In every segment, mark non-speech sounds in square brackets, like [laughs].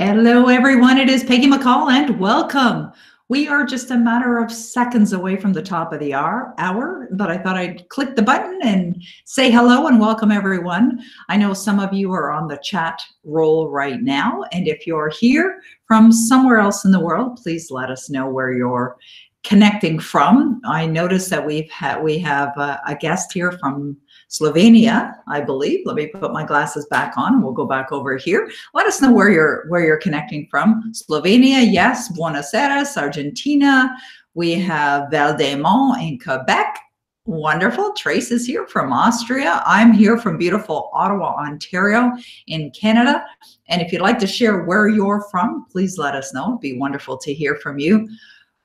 Hello, everyone. It is Peggy McColl, and welcome. We are just a matter of seconds away from the top of the hour, hour, but I thought I'd click the button and say hello and welcome everyone. I know some of you are on the chat roll right now, and if you're here from somewhere else in the world, please let us know where you're connecting from. I noticed that we've had we have a, a guest here from Slovenia, I believe. Let me put my glasses back on and we'll go back over here. Let us know where you're where you're connecting from. Slovenia, yes, Buenos Aires, Argentina. We have Val-des-Monts in Quebec. Wonderful. Trace is here from Austria. I'm here from beautiful Ottawa, Ontario in Canada. And if you'd like to share where you're from, please let us know. It'd be wonderful to hear from you.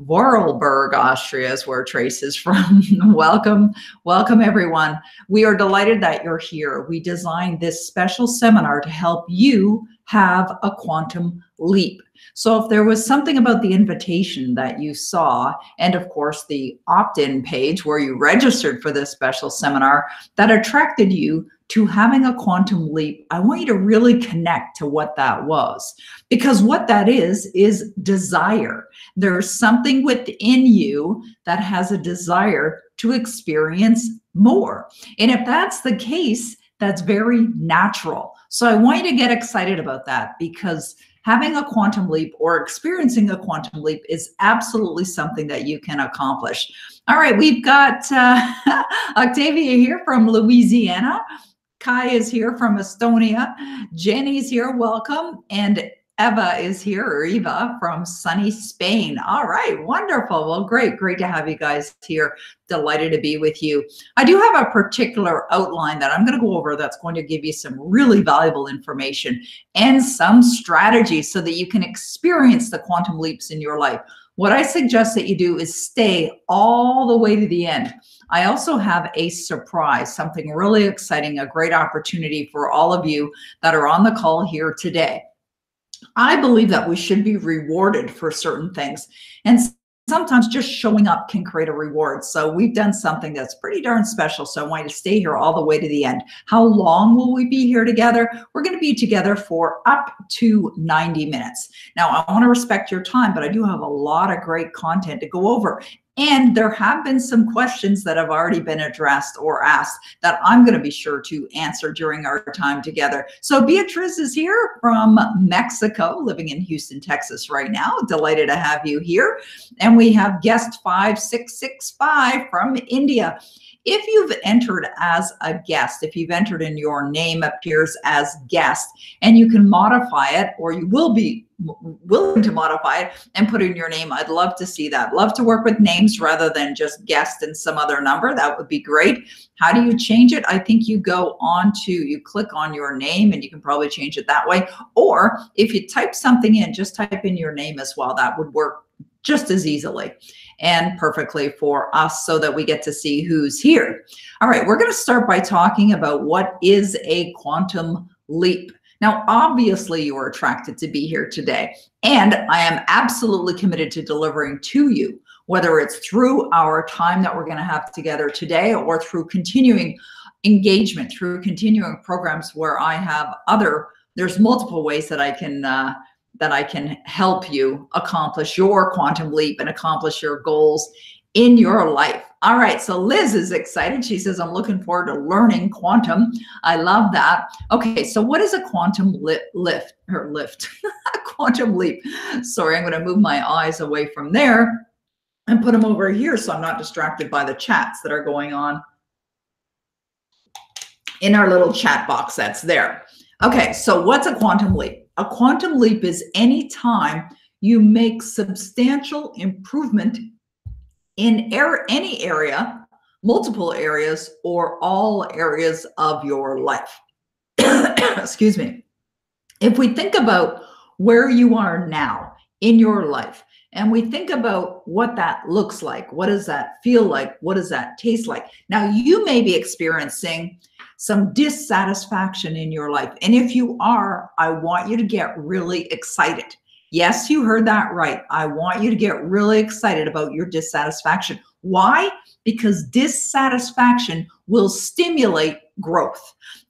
Vorarlberg, Austria is where Trace is from. [laughs] welcome, welcome everyone. We are delighted that you're here. We designed this special seminar to help you have a quantum leap. So if there was something about the invitation that you saw, and of course the opt-in page where you registered for this special seminar that attracted you to having a quantum leap, I want you to really connect to what that was. Because what that is, is desire. There's something within you that has a desire to experience more. And if that's the case, that's very natural. So I want you to get excited about that because having a quantum leap or experiencing a quantum leap is absolutely something that you can accomplish. All right, we've got uh, [laughs] Octavia here from Louisiana. Kai is here from Estonia. Jenny's here, welcome. And Eva is here, or Eva from sunny Spain. All right, wonderful. Well, great, great to have you guys here. Delighted to be with you. I do have a particular outline that I'm going to go over that's going to give you some really valuable information and some strategies so that you can experience the quantum leaps in your life. What I suggest that you do is stay all the way to the end. I also have a surprise, something really exciting, a great opportunity for all of you that are on the call here today. I believe that we should be rewarded for certain things. And sometimes just showing up can create a reward. So we've done something that's pretty darn special. So I want you to stay here all the way to the end. How long will we be here together? We're going to be together for up to 90 minutes. Now, I want to respect your time, but I do have a lot of great content to go over. And there have been some questions that have already been addressed or asked that I'm going to be sure to answer during our time together. So Beatriz is here from Mexico, living in Houston, Texas right now. Delighted to have you here. And we have guest 5665 from India. If you've entered as a guest, if you've entered and your name appears as guest and you can modify it or you will be willing to modify it and put in your name, I'd love to see that. Love to work with names rather than just guest and some other number. That would be great. How do you change it? I think you go on to, you click on your name and you can probably change it that way. Or if you type something in, just type in your name as well. That would work just as easily and perfectly for us so that we get to see who's here. All right, we're going to start by talking about what is a quantum leap. Now, obviously, you are attracted to be here today, and I am absolutely committed to delivering to you, whether it's through our time that we're going to have together today or through continuing engagement, through continuing programs where I have other, there's multiple ways that I can uh, that I can help you accomplish your quantum leap and accomplish your goals in your life. All right, so Liz is excited. She says, I'm looking forward to learning quantum. I love that. Okay, so what is a quantum li lift or lift? [laughs] quantum leap. Sorry, I'm going to move my eyes away from there and put them over here so I'm not distracted by the chats that are going on in our little chat box that's there. Okay, so what's a quantum leap? A quantum leap is any time you make substantial improvement in er any area, multiple areas, or all areas of your life. [coughs] Excuse me. If we think about where you are now in your life, and we think about what that looks like, what does that feel like? What does that taste like? Now, you may be experiencing some dissatisfaction in your life. And if you are, I want you to get really excited. Yes, you heard that right. I want you to get really excited about your dissatisfaction. Why? Because dissatisfaction will stimulate growth.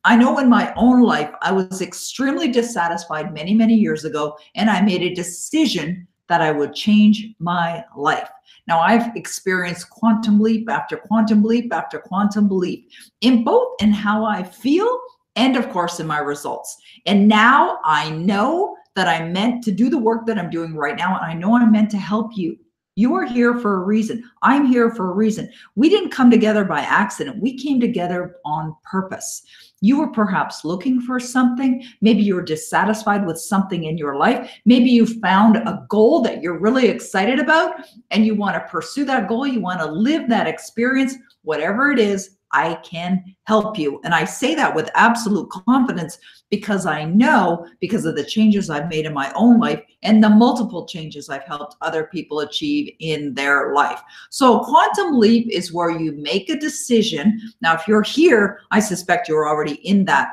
I know in my own life, I was extremely dissatisfied many, many years ago, and I made a decision that I would change my life. Now, I've experienced quantum leap after quantum leap after quantum leap in both in how I feel and, of course, in my results. And now I know that I'm meant to do the work that I'm doing right now. And I know I'm meant to help you. You are here for a reason. I'm here for a reason. We didn't come together by accident. We came together on purpose. You were perhaps looking for something. Maybe you're dissatisfied with something in your life. Maybe you found a goal that you're really excited about and you want to pursue that goal. You want to live that experience, whatever it is. I can help you. And I say that with absolute confidence because I know because of the changes I've made in my own life and the multiple changes I've helped other people achieve in their life. So, quantum leap is where you make a decision. Now, if you're here, I suspect you're already in that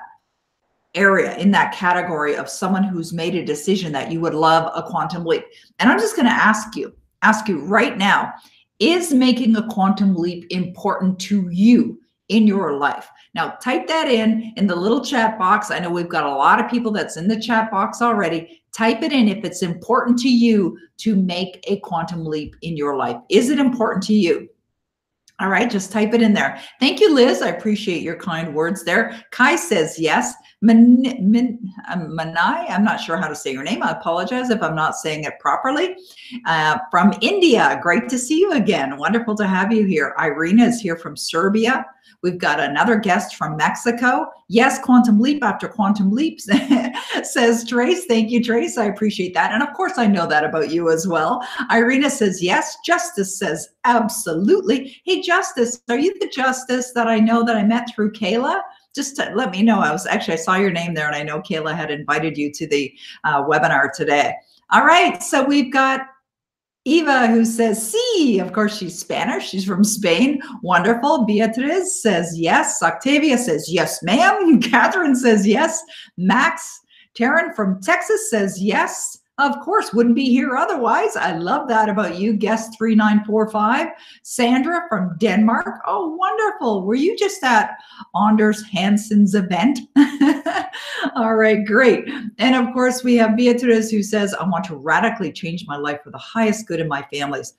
area in that category of someone who's made a decision that you would love a quantum leap. And I'm just going to ask you, ask you right now, is making a quantum leap important to you? In your life. Now, type that in in the little chat box. I know we've got a lot of people that's in the chat box already. Type it in if it's important to you to make a quantum leap in your life. Is it important to you? All right, just type it in there. Thank you, Liz. I appreciate your kind words there. Kai says yes. Man, Man, um, Manai, I'm not sure how to say your name. I apologize if I'm not saying it properly. Uh, from India, great to see you again. Wonderful to have you here. Irina is here from Serbia. We've got another guest from Mexico. Yes, Quantum Leap after Quantum Leap, [laughs] says Trace. Thank you, Trace. I appreciate that. And of course, I know that about you as well. Irina says yes. Justice says absolutely. Hey, Justice, are you the Justice that I know that I met through Kayla? Just to let me know. I was actually, I saw your name there and I know Kayla had invited you to the uh, webinar today. All right, so we've got Eva, who says, sí, of course, she's Spanish. She's from Spain. Wonderful. Beatriz says, yes. Octavia says, yes, ma'am. [laughs] Catherine says, yes. Max Taryn from Texas says, yes. Of course, wouldn't be here otherwise. I love that about you, guest 3945. Sandra from Denmark. Oh, wonderful. Were you just at Anders Hansen's event? [laughs] All right, great. And of course, we have Beatriz who says, I want to radically change my life for the highest good in my families.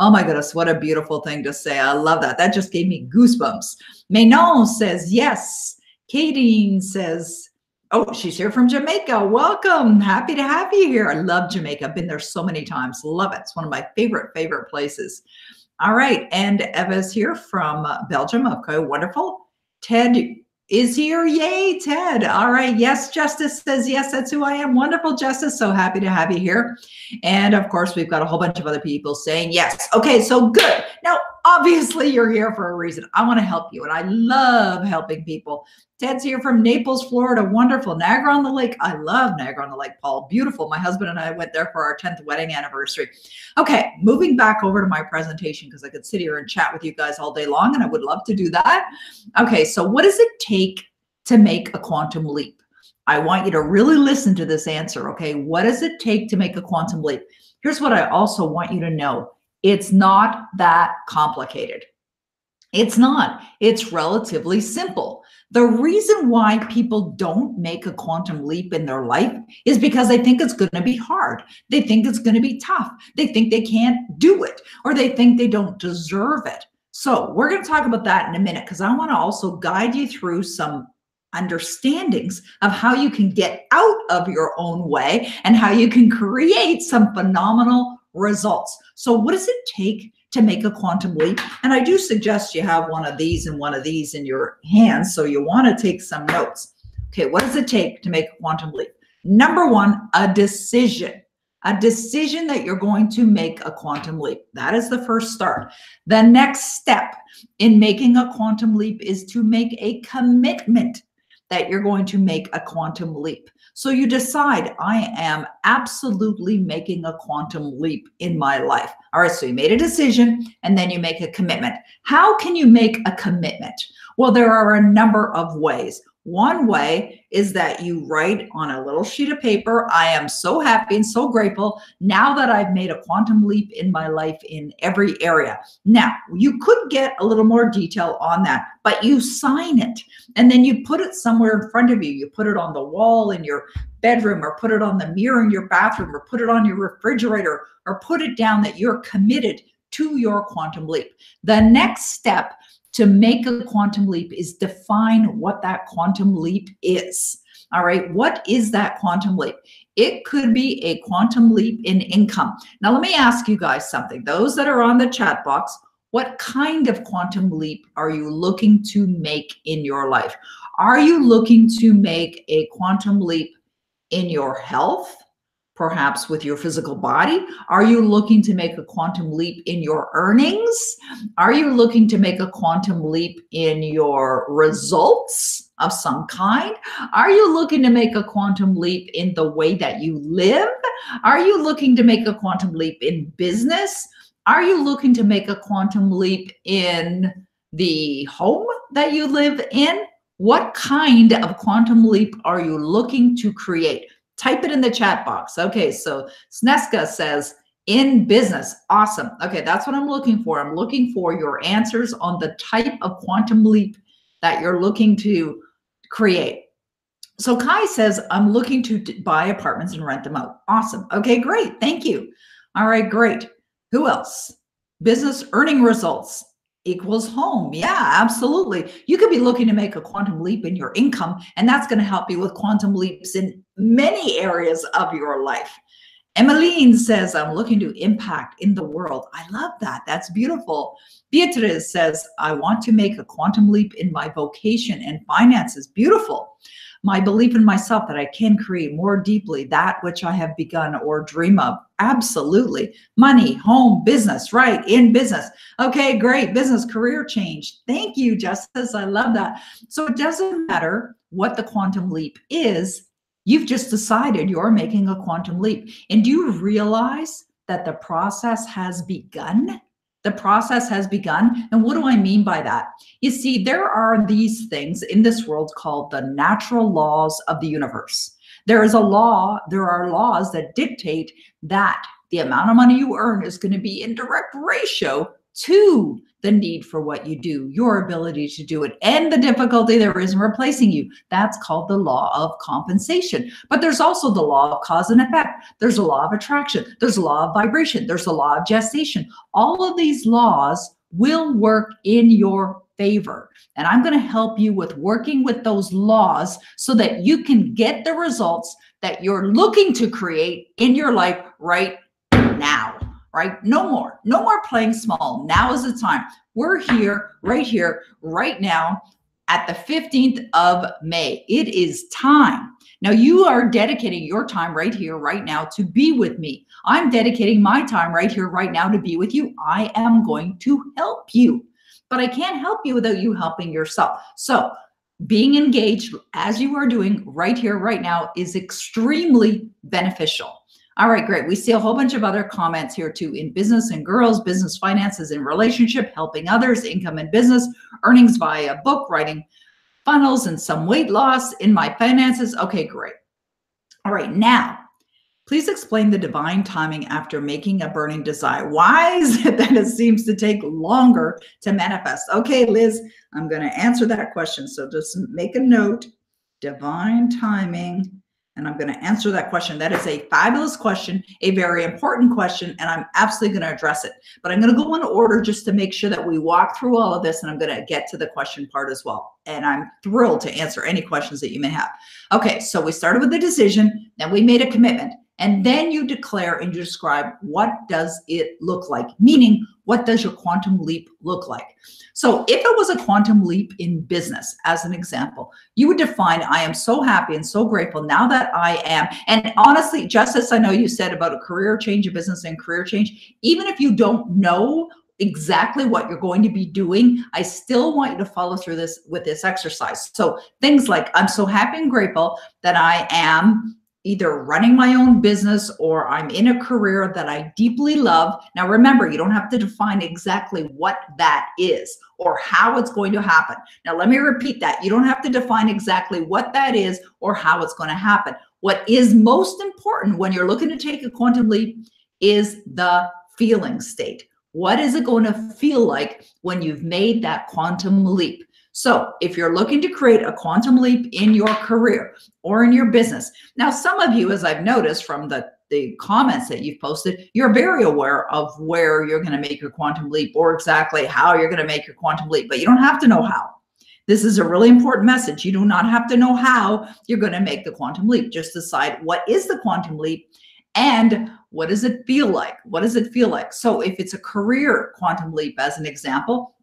Oh my goodness, what a beautiful thing to say. I love that. That just gave me goosebumps. Manon says, yes. Kadeen says, Oh, she's here from Jamaica. Welcome. Happy to have you here. I love Jamaica. I've been there so many times. Love it. It's one of my favorite, favorite places. All right. And Eva's here from Belgium. Okay, wonderful. Ted is here. Yay, Ted. All right. Yes, Justice says yes, that's who I am. Wonderful, Justice. So happy to have you here. And of course, we've got a whole bunch of other people saying yes. Okay, so good. Now, obviously, you're here for a reason. I want to help you, and I love helping people. Ted's here from Naples, Florida. Wonderful. Niagara on the Lake. I love Niagara on the Lake, Paul. Beautiful. My husband and I went there for our 10th wedding anniversary. Okay, moving back over to my presentation because I could sit here and chat with you guys all day long, and I would love to do that. Okay, so what does it take to make a quantum leap? I want you to really listen to this answer. Okay, what does it take to make a quantum leap? Here's what I also want you to know it's not that complicated. It's not, it's relatively simple. The reason why people don't make a quantum leap in their life is because they think it's going to be hard. They think it's going to be tough. They think they can't do it or they think they don't deserve it. So, we're going to talk about that in a minute because I want to also guide you through some understandings of how you can get out of your own way and how you can create some phenomenal results. So, what does it take to make a quantum leap. And I do suggest you have one of these and one of these in your hands. So you want to take some notes. Okay, what does it take to make a quantum leap? Number one, a decision. A decision that you're going to make a quantum leap. That is the first start. The next step in making a quantum leap is to make a commitment that you're going to make a quantum leap. So you decide, I am absolutely making a quantum leap in my life. All right, so you made a decision and then you make a commitment. How can you make a commitment? Well, there are a number of ways. One way is that you write on a little sheet of paper, I am so happy and so grateful now that I've made a quantum leap in my life in every area. Now, you could get a little more detail on that, but you sign it and then you put it somewhere in front of you. You put it on the wall in your bedroom or put it on the mirror in your bathroom or put it on your refrigerator or put it down that you're committed to your quantum leap. The next step to make a quantum leap is define what that quantum leap is. All right, what is that quantum leap? It could be a quantum leap in income. Now, let me ask you guys something. Those that are on the chat box, what kind of quantum leap are you looking to make in your life? Are you looking to make a quantum leap in your health? Perhaps with your physical body? Are you looking to make a quantum leap in your earnings? Are you looking to make a quantum leap in your results of some kind? Are you looking to make a quantum leap in the way that you live? Are you looking to make a quantum leap in business? Are you looking to make a quantum leap in the home that you live in? What kind of quantum leap are you looking to create? Type it in the chat box. Okay, so Sneska says, in business. Awesome. Okay, that's what I'm looking for. I'm looking for your answers on the type of quantum leap that you're looking to create. So Kai says, I'm looking to buy apartments and rent them out. Awesome. Okay, great. Thank you. All right, great. Who else? Business earning results equals home. Yeah, absolutely. You could be looking to make a quantum leap in your income, and that's going to help you with quantum leaps in many areas of your life. Emmeline says, I'm looking to impact in the world. I love that. That's beautiful. Beatriz says, I want to make a quantum leap in my vocation and finances. Beautiful my belief in myself that I can create more deeply that which I have begun or dream of. Absolutely. Money, home, business, right? In business. Okay, great. Business, career change. Thank you, Justice. I love that. So it doesn't matter what the quantum leap is, you've just decided you're making a quantum leap. And do you realize that the process has begun? The process has begun. And what do I mean by that? You see, there are these things in this world called the natural laws of the universe. There is a law, there are laws that dictate that the amount of money you earn is going to be in direct ratio to the need for what you do, your ability to do it, and the difficulty there is in replacing you. That's called the law of compensation. But there's also the law of cause and effect. There's a law of attraction. There's a law of vibration. There's a law of gestation. All of these laws will work in your favor. And I'm going to help you with working with those laws so that you can get the results that you're looking to create in your life right now right? No more, no more playing small. Now is the time. We're here, right here, right now at the 15th of May. It is time. Now you are dedicating your time right here, right now to be with me. I'm dedicating my time right here, right now to be with you. I am going to help you, but I can't help you without you helping yourself. So being engaged as you are doing right here, right now is extremely beneficial. All right, great. We see a whole bunch of other comments here too in business and girls, business finances and relationship, helping others, income and business, earnings via book, writing funnels, and some weight loss in my finances. Okay, great. All right, now please explain the divine timing after making a burning desire. Why is it that it seems to take longer to manifest? Okay, Liz, I'm going to answer that question. So just make a note divine timing and I'm going to answer that question. That is a fabulous question, a very important question, and I'm absolutely going to address it. But I'm going to go in order just to make sure that we walk through all of this, and I'm going to get to the question part as well. And I'm thrilled to answer any questions that you may have. Okay, so we started with the decision, then we made a commitment and then you declare and you describe what does it look like meaning what does your quantum leap look like so if it was a quantum leap in business as an example you would define i am so happy and so grateful now that i am and honestly just as i know you said about a career change a business and career change even if you don't know exactly what you're going to be doing, I still want you to follow through this with this exercise. So things like I'm so happy and grateful that I am either running my own business or I'm in a career that I deeply love. Now, remember, you don't have to define exactly what that is or how it's going to happen. Now, let me repeat that. You don't have to define exactly what that is or how it's going to happen. What is most important when you're looking to take a quantum leap is the feeling state. What is it going to feel like when you've made that quantum leap? So, if you're looking to create a quantum leap in your career or in your business, now some of you, as I've noticed from the the comments that you've posted, you're very aware of where you're going to make your quantum leap or exactly how you're going to make your quantum leap, but you don't have to know how. This is a really important message. You do not have to know how you're going to make the quantum leap. Just decide what is the quantum leap and what does it feel like? What does it feel like? So if it's a career quantum leap, as an example,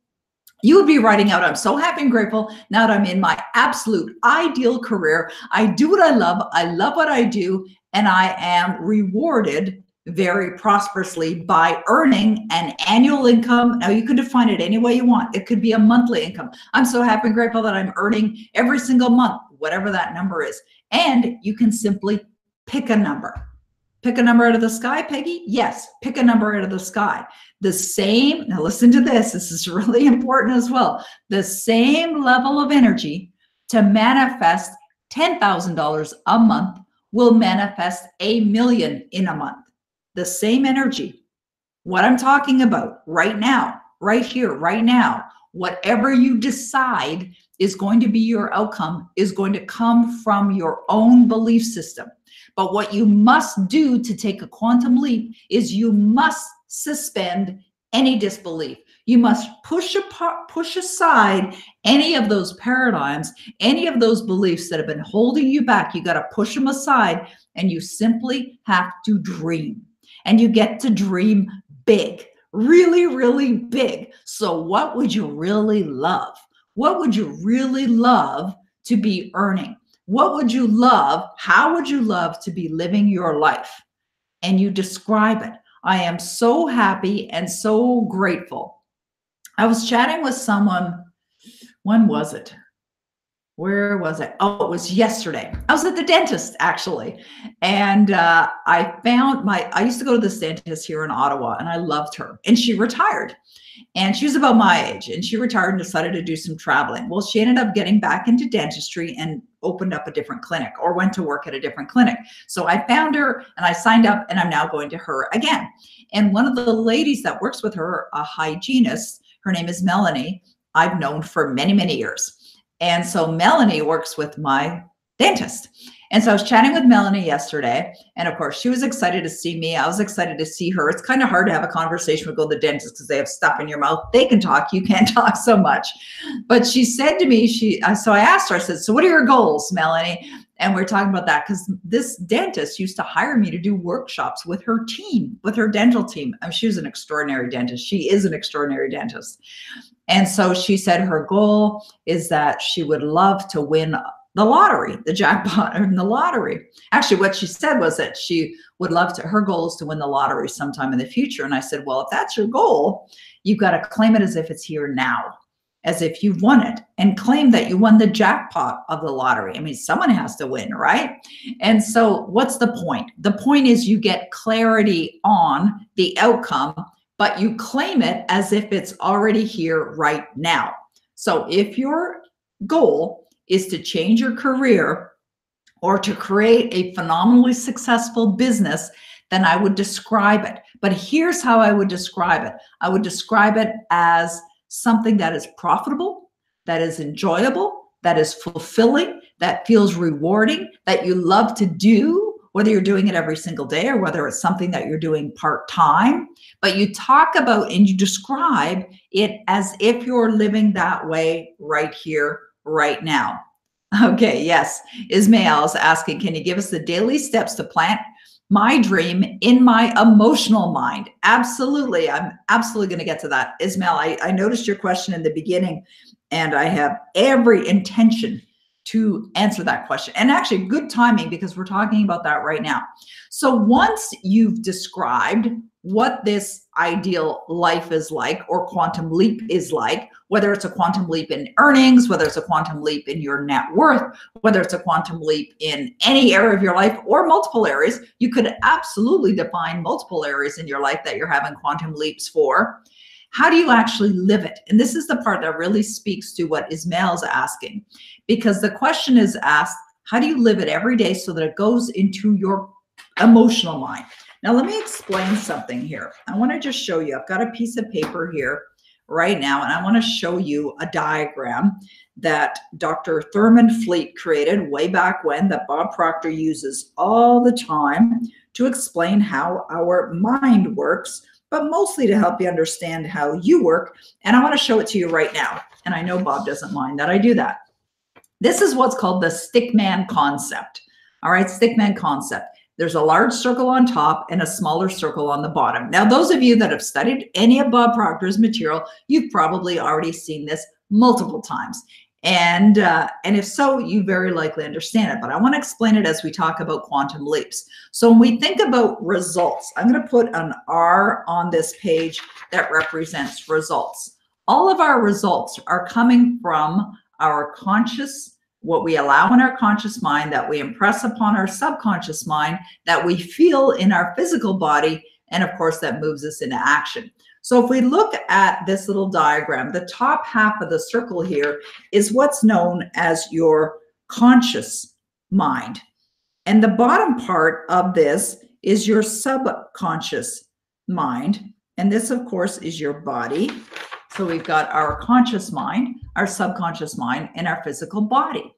you would be writing out, I'm so happy and grateful now that I'm in my absolute ideal career. I do what I love. I love what I do. And I am rewarded very prosperously by earning an annual income. Now you can define it any way you want. It could be a monthly income. I'm so happy and grateful that I'm earning every single month, whatever that number is. And you can simply pick a number. Pick a number out of the sky, Peggy? Yes, pick a number out of the sky. The same, now listen to this, this is really [laughs] important as well. The same level of energy to manifest $10,000 a month will manifest a million in a month. The same energy. What I'm talking about right now, right here, right now, whatever you decide is going to be your outcome is going to come from your own belief system. But what you must do to take a quantum leap is you must suspend any disbelief. You must push apart, push aside any of those paradigms, any of those beliefs that have been holding you back. You got to push them aside and you simply have to dream. And you get to dream big, really, really big. So, what would you really love? What would you really love to be earning? What would you love? How would you love to be living your life? And you describe it. I am so happy and so grateful. I was chatting with someone. When was it? Where was it? Oh, it was yesterday. I was at the dentist actually. And uh, I found my, I used to go to this dentist here in Ottawa and I loved her. And she retired. And she was about my age and she retired and decided to do some traveling. Well, she ended up getting back into dentistry and opened up a different clinic or went to work at a different clinic. So I found her and I signed up and I'm now going to her again. And one of the ladies that works with her, a hygienist, her name is Melanie, I've known for many, many years. And so Melanie works with my dentist. And so I was chatting with Melanie yesterday, and of course, she was excited to see me. I was excited to see her. It's kind of hard to have a conversation with go to the dentist because they have stuff in your mouth. They can talk, you can't [laughs] talk so much. But she said to me, she so I asked her, I said, So what are your goals, Melanie? And we're talking about that because this dentist used to hire me to do workshops with her team, with her dental team. I mean, she was an extraordinary dentist. She is an extraordinary dentist. And so she said her goal is that she would love to win the lottery, the jackpot [laughs] in the lottery. Actually, what she said was that she would love to, her goal is to win the lottery sometime in the future. And I said, well, if that's your goal, you've got to claim it as if it's here now, as if you've won it and claim that you won the jackpot of the lottery. I mean, someone has to win, right? And so what's the point? The point is you get clarity on the outcome, but you claim it as if it's already here right now. So if your goal is to change your career or to create a phenomenally successful business, then I would describe it. But here's how I would describe it I would describe it as something that is profitable, that is enjoyable, that is fulfilling, that feels rewarding, that you love to do, whether you're doing it every single day or whether it's something that you're doing part time. But you talk about and you describe it as if you're living that way right here, right now. Okay, yes. Ismail is asking, can you give us the daily steps to plant my dream in my emotional mind? Absolutely. I'm absolutely going to get to that. Ismail, I, I noticed your question in the beginning, and I have every intention to answer that question. And actually, good timing because we're talking about that right now. So, once you've described what this ideal life is like or quantum leap is like, whether it's a quantum leap in earnings, whether it's a quantum leap in your net worth, whether it's a quantum leap in any area of your life or multiple areas. You could absolutely define multiple areas in your life that you're having quantum leaps for. How do you actually live it? And this is the part that really speaks to what Ismail's asking, because the question is asked, how do you live it every day so that it goes into your emotional mind? Now, let me explain something here. I want to just show you. I've got a piece of paper here right now, and I want to show you a diagram that Dr. Thurman Fleet created way back when that Bob Proctor uses all the time to explain how our mind works, but mostly to help you understand how you work. And I want to show it to you right now. And I know Bob doesn't mind that I do that. This is what's called the stickman concept. All right, stickman concept. There's a large circle on top and a smaller circle on the bottom. Now, those of you that have studied any of Bob Proctor's material, you've probably already seen this multiple times. And uh, and if so, you very likely understand it. But I want to explain it as we talk about quantum leaps. So when we think about results, I'm going to put an R on this page that represents results. All of our results are coming from our conscious what we allow in our conscious mind, that we impress upon our subconscious mind, that we feel in our physical body, and of course, that moves us into action. So if we look at this little diagram, the top half of the circle here is what's known as your conscious mind. And the bottom part of this is your subconscious mind. And this, of course, is your body. So we've got our conscious mind, our subconscious mind, and our physical body.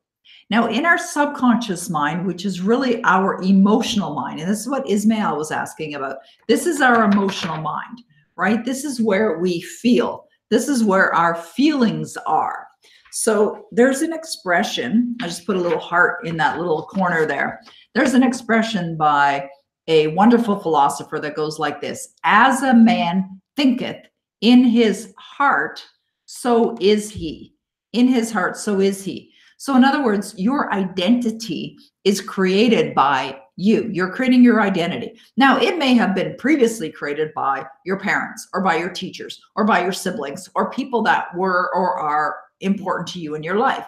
Now, in our subconscious mind, which is really our emotional mind, and this is what Ismail was asking about, this is our emotional mind, right? This is where we feel. This is where our feelings are. So there's an expression, I just put a little heart in that little corner there. There's an expression by a wonderful philosopher that goes like this As a man thinketh in his heart, so is he. In his heart, so is he. So, in other words, your identity is created by you. You're creating your identity. Now, it may have been previously created by your parents or by your teachers or by your siblings or people that were or are important to you in your life.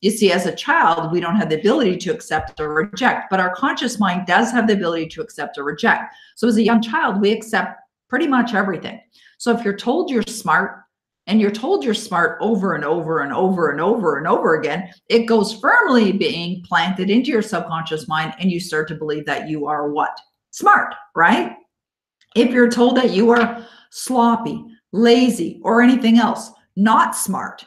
You see, as a child, we don't have the ability to accept or reject, but our conscious mind does have the ability to accept or reject. So, as a young child, we accept pretty much everything. So, if you're told you're smart, and you're told you're smart over and over and over and over and over again, it goes firmly being planted into your subconscious mind and you start to believe that you are what? Smart, right? If you're told that you are sloppy, lazy, or anything else, not smart,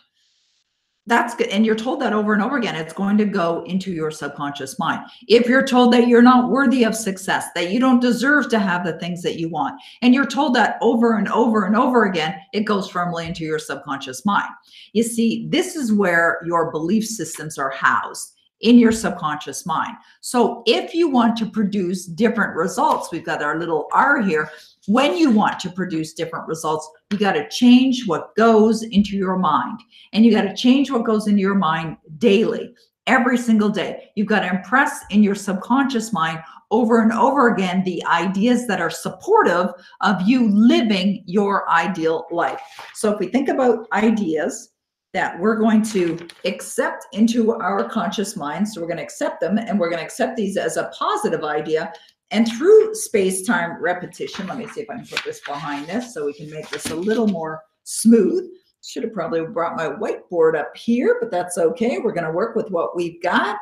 that's good. And you're told that over and over again. It's going to go into your subconscious mind. If you're told that you're not worthy of success, that you don't deserve to have the things that you want, and you're told that over and over and over again, it goes firmly into your subconscious mind. You see, this is where your belief systems are housed in your subconscious mind. So if you want to produce different results, we've got our little R here. When you want to produce different results, you got to change what goes into your mind. And you got to change what goes into your mind daily, every single day. You've got to impress in your subconscious mind over and over again the ideas that are supportive of you living your ideal life. So if we think about ideas, that we're going to accept into our conscious mind. So we're going to accept them and we're going to accept these as a positive idea and through space-time repetition, let me see if I can put this behind this so we can make this a little more smooth. Should have probably brought my whiteboard up here, but that's okay. We're going to work with what we've got.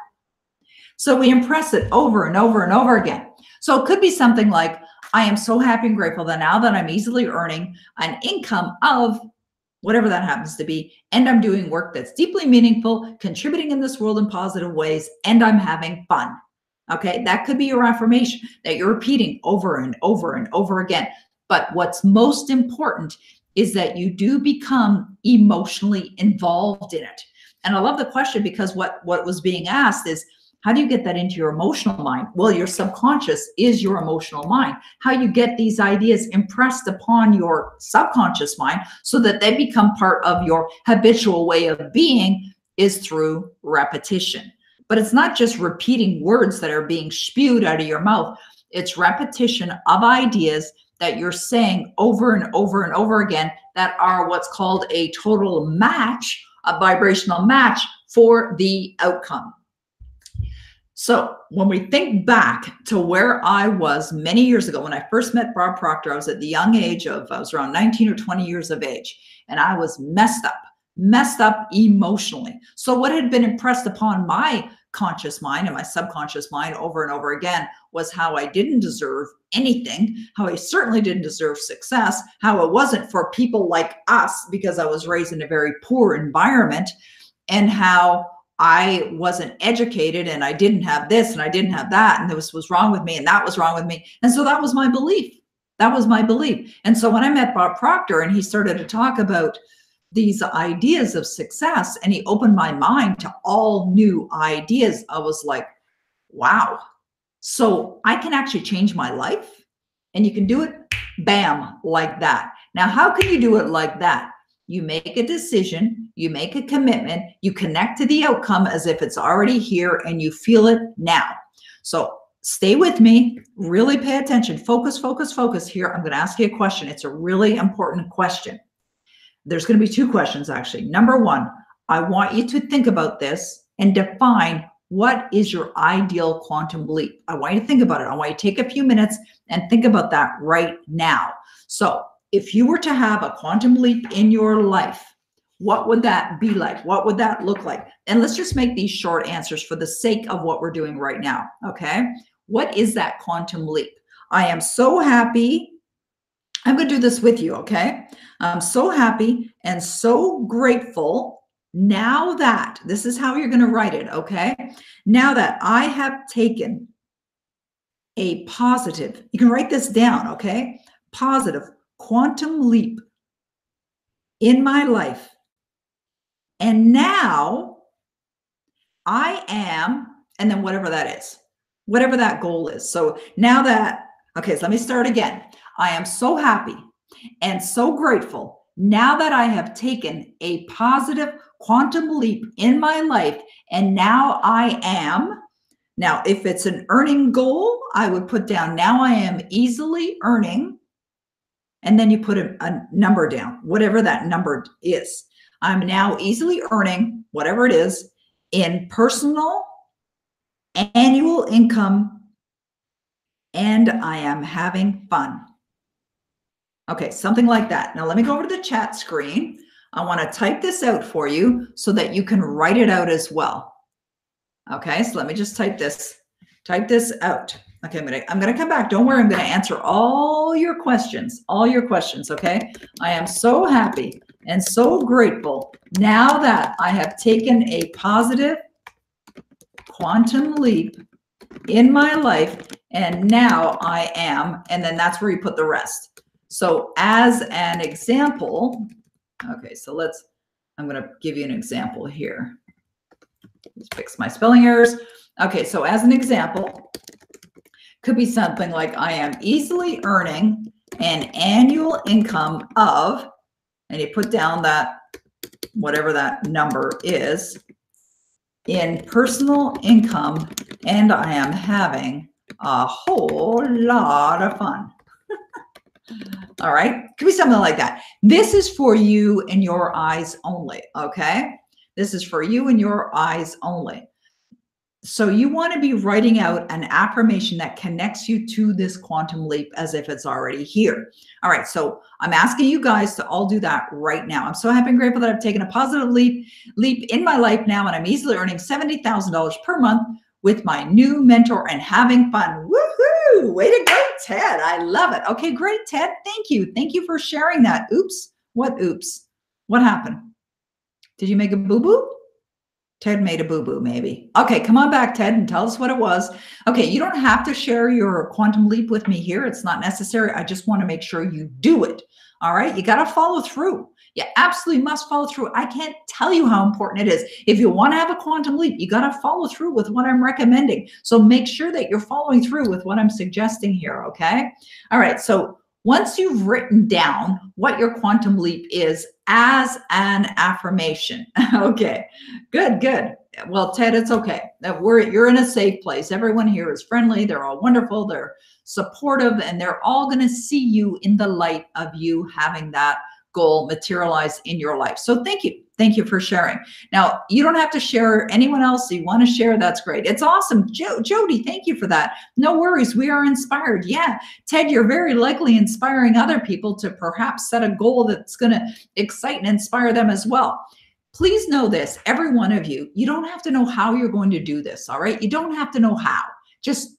So we impress it over and over and over again. So it could be something like, I am so happy and grateful that now that I'm easily earning an income of whatever that happens to be, and I'm doing work that's deeply meaningful, contributing in this world in positive ways, and I'm having fun. Okay, that could be your affirmation that you're repeating over and over and over again. But what's most important is that you do become emotionally involved in it. And I love the question because what what was being asked is how do you get that into your emotional mind? Well, your subconscious is your emotional mind. How you get these ideas impressed upon your subconscious mind so that they become part of your habitual way of being is through repetition. But it's not just repeating words that are being spewed out of your mouth, it's repetition of ideas that you're saying over and over and over again that are what's called a total match, a vibrational match for the outcome. So when we think back to where I was many years ago, when I first met Bob Proctor, I was at the young age of, I was around 19 or 20 years of age, and I was messed up, messed up emotionally. So what had been impressed upon my conscious mind and my subconscious mind over and over again was how I didn't deserve anything, how I certainly didn't deserve success, how it wasn't for people like us because I was raised in a very poor environment, and how I wasn't educated and I didn't have this and I didn't have that and this was wrong with me and that was wrong with me. And so that was my belief. That was my belief. And so when I met Bob Proctor and he started to talk about these ideas of success and he opened my mind to all new ideas, I was like, wow. So I can actually change my life and you can do it bam like that. Now, how can you do it like that? you make a decision, you make a commitment, you connect to the outcome as if it's already here and you feel it now. So stay with me, really pay attention, focus, focus, focus here. I'm going to ask you a question. It's a really important question. There's going to be two questions actually. Number one, I want you to think about this and define what is your ideal quantum leap. I want you to think about it. I want you to take a few minutes and think about that right now. So if you were to have a quantum leap in your life, what would that be like? What would that look like? And let's just make these short answers for the sake of what we're doing right now. Okay. What is that quantum leap? I am so happy. I'm going to do this with you. Okay. I'm so happy and so grateful now that this is how you're going to write it. Okay. Now that I have taken a positive, you can write this down. Okay. Positive quantum leap in my life. And now I am, and then whatever that is, whatever that goal is. So now that, okay, so let me start again. I am so happy and so grateful now that I have taken a positive quantum leap in my life. And now I am, now if it's an earning goal, I would put down now I am easily earning and then you put a, a number down, whatever that number is. I'm now easily earning whatever it is in personal annual income and I am having fun. Okay, something like that. Now let me go over to the chat screen. I want to type this out for you so that you can write it out as well. Okay, so let me just type this, type this out. Okay, I'm gonna I'm gonna come back. Don't worry, I'm gonna answer all your questions, all your questions. Okay. I am so happy and so grateful now that I have taken a positive quantum leap in my life, and now I am, and then that's where you put the rest. So, as an example, okay, so let's I'm gonna give you an example here. Let's fix my spelling errors. Okay, so as an example, could be something like I am easily earning an annual income of, and you put down that whatever that number is in personal income, and I am having a whole lot of fun. All right, could be something like that. This is for you and your eyes only. Okay, this is for you and your eyes only. So you want to be writing out an affirmation that connects you to this quantum leap as if it's already here. All right. So I'm asking you guys to all do that right now. I'm so happy and grateful that I've taken a positive leap leap in my life now, and I'm easily earning $70,000 per month with my new mentor and having fun. Woohoo! Way to go, Ted. I love it. Okay, great, Ted. Thank you. Thank you for sharing that. Oops. What oops? What happened? Did you make a boo-boo? Ted made a boo boo, maybe. Okay, come on back, Ted, and tell us what it was. Okay, you don't have to share your quantum leap with me here. It's not necessary. I just want to make sure you do it. All right, you got to follow through. You absolutely must follow through. I can't tell you how important it is. If you want to have a quantum leap, you got to follow through with what I'm recommending. So make sure that you're following through with what I'm suggesting here. Okay. All right. So once you've written down what your quantum leap is as an affirmation. [laughs] okay, good, good. Well, Ted, it's okay. We're you're in a safe place. Everyone here is friendly. They're all wonderful. They're supportive, and they're all going to see you in the light of you having that goal materialize in your life. So thank you. Thank you for sharing. Now, you don't have to share anyone else you want to share. That's great. It's awesome. Jo- Jody, thank you for that. No worries. We are inspired. Yeah. Ted, you're very likely inspiring other people to perhaps set a goal that's going to excite and inspire them as well. Please know this, every one of you, you don't have to know how you're going to do this. All right. You don't have to know how. Just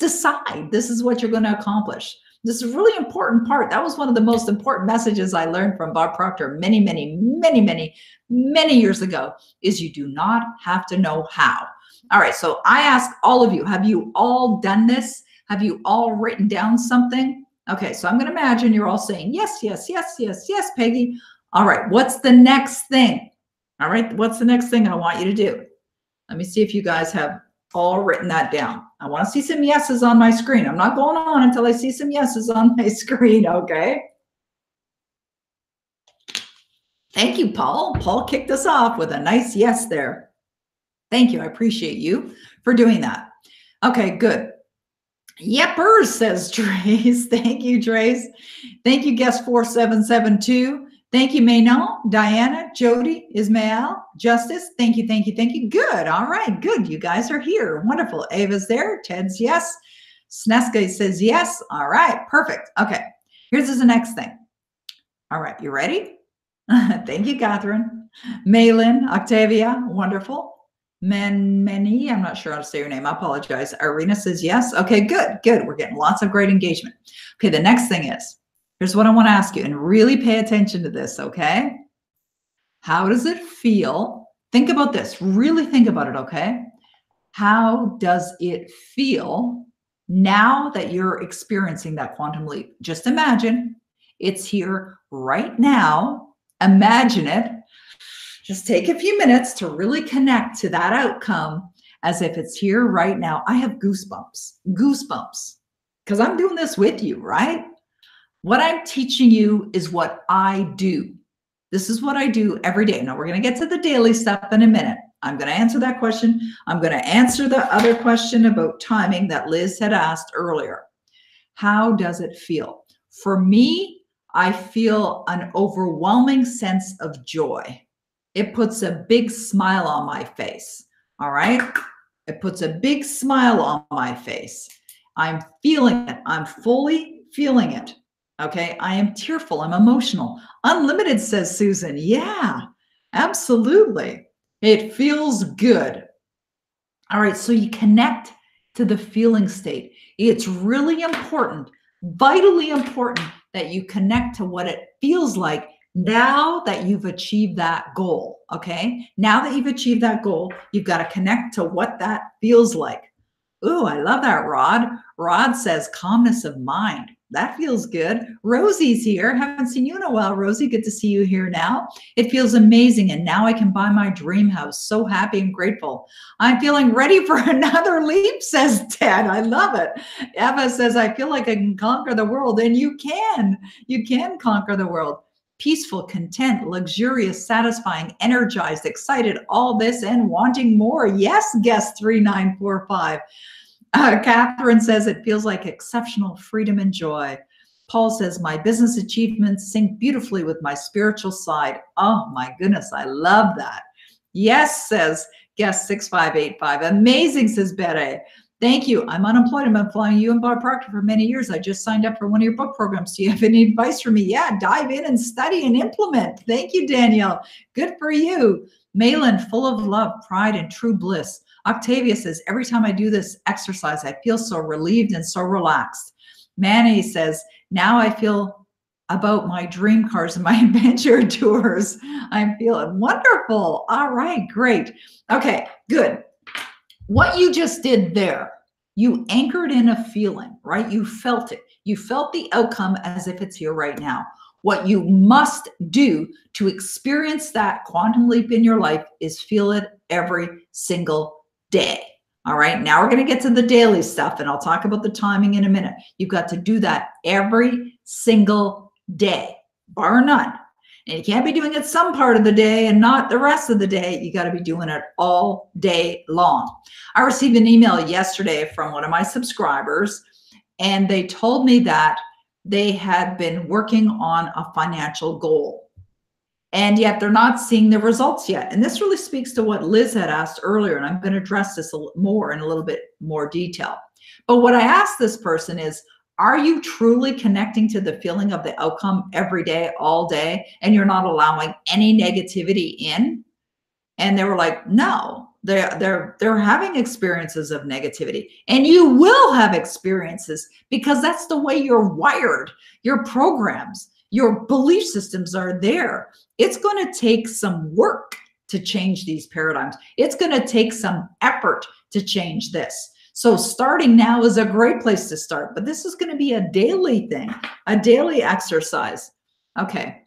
decide this is what you're going to accomplish. This is a really important part. That was one of the most important messages I learned from Bob Proctor many, many, many, many, many years ago is you do not have to know how. All right. So I ask all of you, have you all done this? Have you all written down something? Okay. So I'm going to imagine you're all saying, yes, yes, yes, yes, yes, Peggy. All right. What's the next thing? All right. What's the next thing I want you to do? Let me see if you guys have all written that down. I want to see some yeses on my screen. I'm not going on until I see some yeses on my [laughs] screen, okay? Thank you, Paul. Paul kicked us off with a nice yes there. Thank you. I appreciate you for doing that. Okay, good. Yepers, says [laughs] Trace. Thank you, Trace. Thank you, guest 4772. Thank you, Manon, Diana, Jody, Ismael, Justice. Thank you, thank you, thank you. Good. All right, good. You guys are here. Wonderful. Ava's there. Ted's yes. Sneska says yes. All right, perfect. Okay, here's the next thing. All right, you ready? [laughs] thank you, Catherine. Malin, Octavia, wonderful. Men, many, I'm not sure how to say your name. I apologize. Irina says yes. Okay, good, good. We're getting lots of great engagement. Okay, the next thing is Here's what I want to ask you, and really pay attention to this, okay? How does it feel? Think about this. Really think about it, okay? How does it feel now that you're experiencing that quantum leap? Just imagine it's here right now. Imagine it. Just take a few minutes to really connect to that outcome as if it's here right now. I have goosebumps, goosebumps, because I'm doing this with you, right? What I'm teaching you is what I do. This is what I do every day. Now, we're going to get to the daily stuff in a minute. I'm going to answer that question. I'm going to answer the other question about timing that Liz had asked earlier. How does it feel? For me, I feel an overwhelming sense of joy. It puts a big smile on my face. All right. It puts a big smile on my face. I'm feeling it. I'm fully feeling it. Okay. I am tearful. I'm emotional. Unlimited, says Susan. Yeah, absolutely. It feels good. All right. So you connect to the feeling state. It's really important, vitally important that you connect to what it feels like now that you've achieved that goal. Okay. Now that you've achieved that goal, you've got to connect to what that feels like. Ooh, I love that, Rod. Rod says calmness of mind. That feels good. Rosie's here. Haven't seen you in a while, Rosie. Good to see you here now. It feels amazing. And now I can buy my dream house. So happy and grateful. I'm feeling ready [laughs] for another leap, says Ted. I love it. Eva says, I feel like I can conquer the world. And you can. You can conquer the world. Peaceful, content, luxurious, satisfying, energized, excited, all this and wanting more. Yes, guest 3945. Uh, Catherine says it feels like exceptional freedom and joy. Paul says, My business achievements sync beautifully with my spiritual side. Oh my goodness, I love that. Yes, says guest 6585. Amazing, says Bere. Thank you. I'm unemployed. I've been following you and Bob Proctor for many years. I just signed up for one of your book programs. Do you have any advice for me? Yeah, dive in and study and implement. Thank you, Danielle. Good for you. Malin, full of love, pride, and true bliss. Octavia says, every time I do this exercise, I feel so relieved and so relaxed. Manny says, now I feel about my dream cars and my [laughs] adventure tours. I'm feeling wonderful. All right, great. Okay, good. What you just did there, you anchored in a feeling, right? You felt it. You felt the outcome as if it's here right now. What you must do to experience that quantum leap in your life is feel it every single day. All right. Now we're going to get to the daily stuff and I'll talk about the timing in a minute. You've got to do that every single day, bar none. And you can't be doing it some part of the day and not the rest of the day. You got to be doing it all day long. I received an email yesterday from one of my subscribers, and they told me that they had been working on a financial goal. And yet they're not seeing the results yet. And this really speaks to what Liz had asked earlier. And I'm going to address this a, little more in a little bit more detail. But what I asked this person is, are you truly connecting to the feeling of the outcome every day, all day, and you're not allowing any negativity in? And they were like, no, they're they're they're having experiences of negativity. And you will have experiences because that's the way you're wired. Your programs, your belief systems are there. It's going to take some work to change these paradigms. It's going to take some effort to change this. So starting now is a great place to start, but this is going to be a daily thing, a daily exercise. Okay.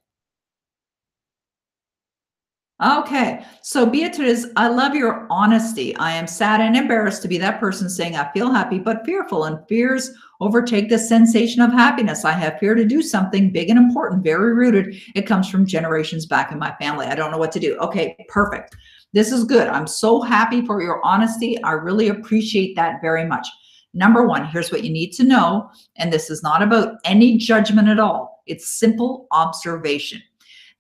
Okay, so Beatriz, I love your honesty. I am sad and embarrassed to be that person saying I feel happy but fearful, and fears overtake the sensation of happiness. I have fear to do something big and important, very rooted. It comes from generations back in my family. I don't know what to do. Okay, perfect. This is good. I'm so happy for your honesty. I really appreciate that very much. Number one, here's what you need to know. And this is not about any judgment at all, it's simple observation.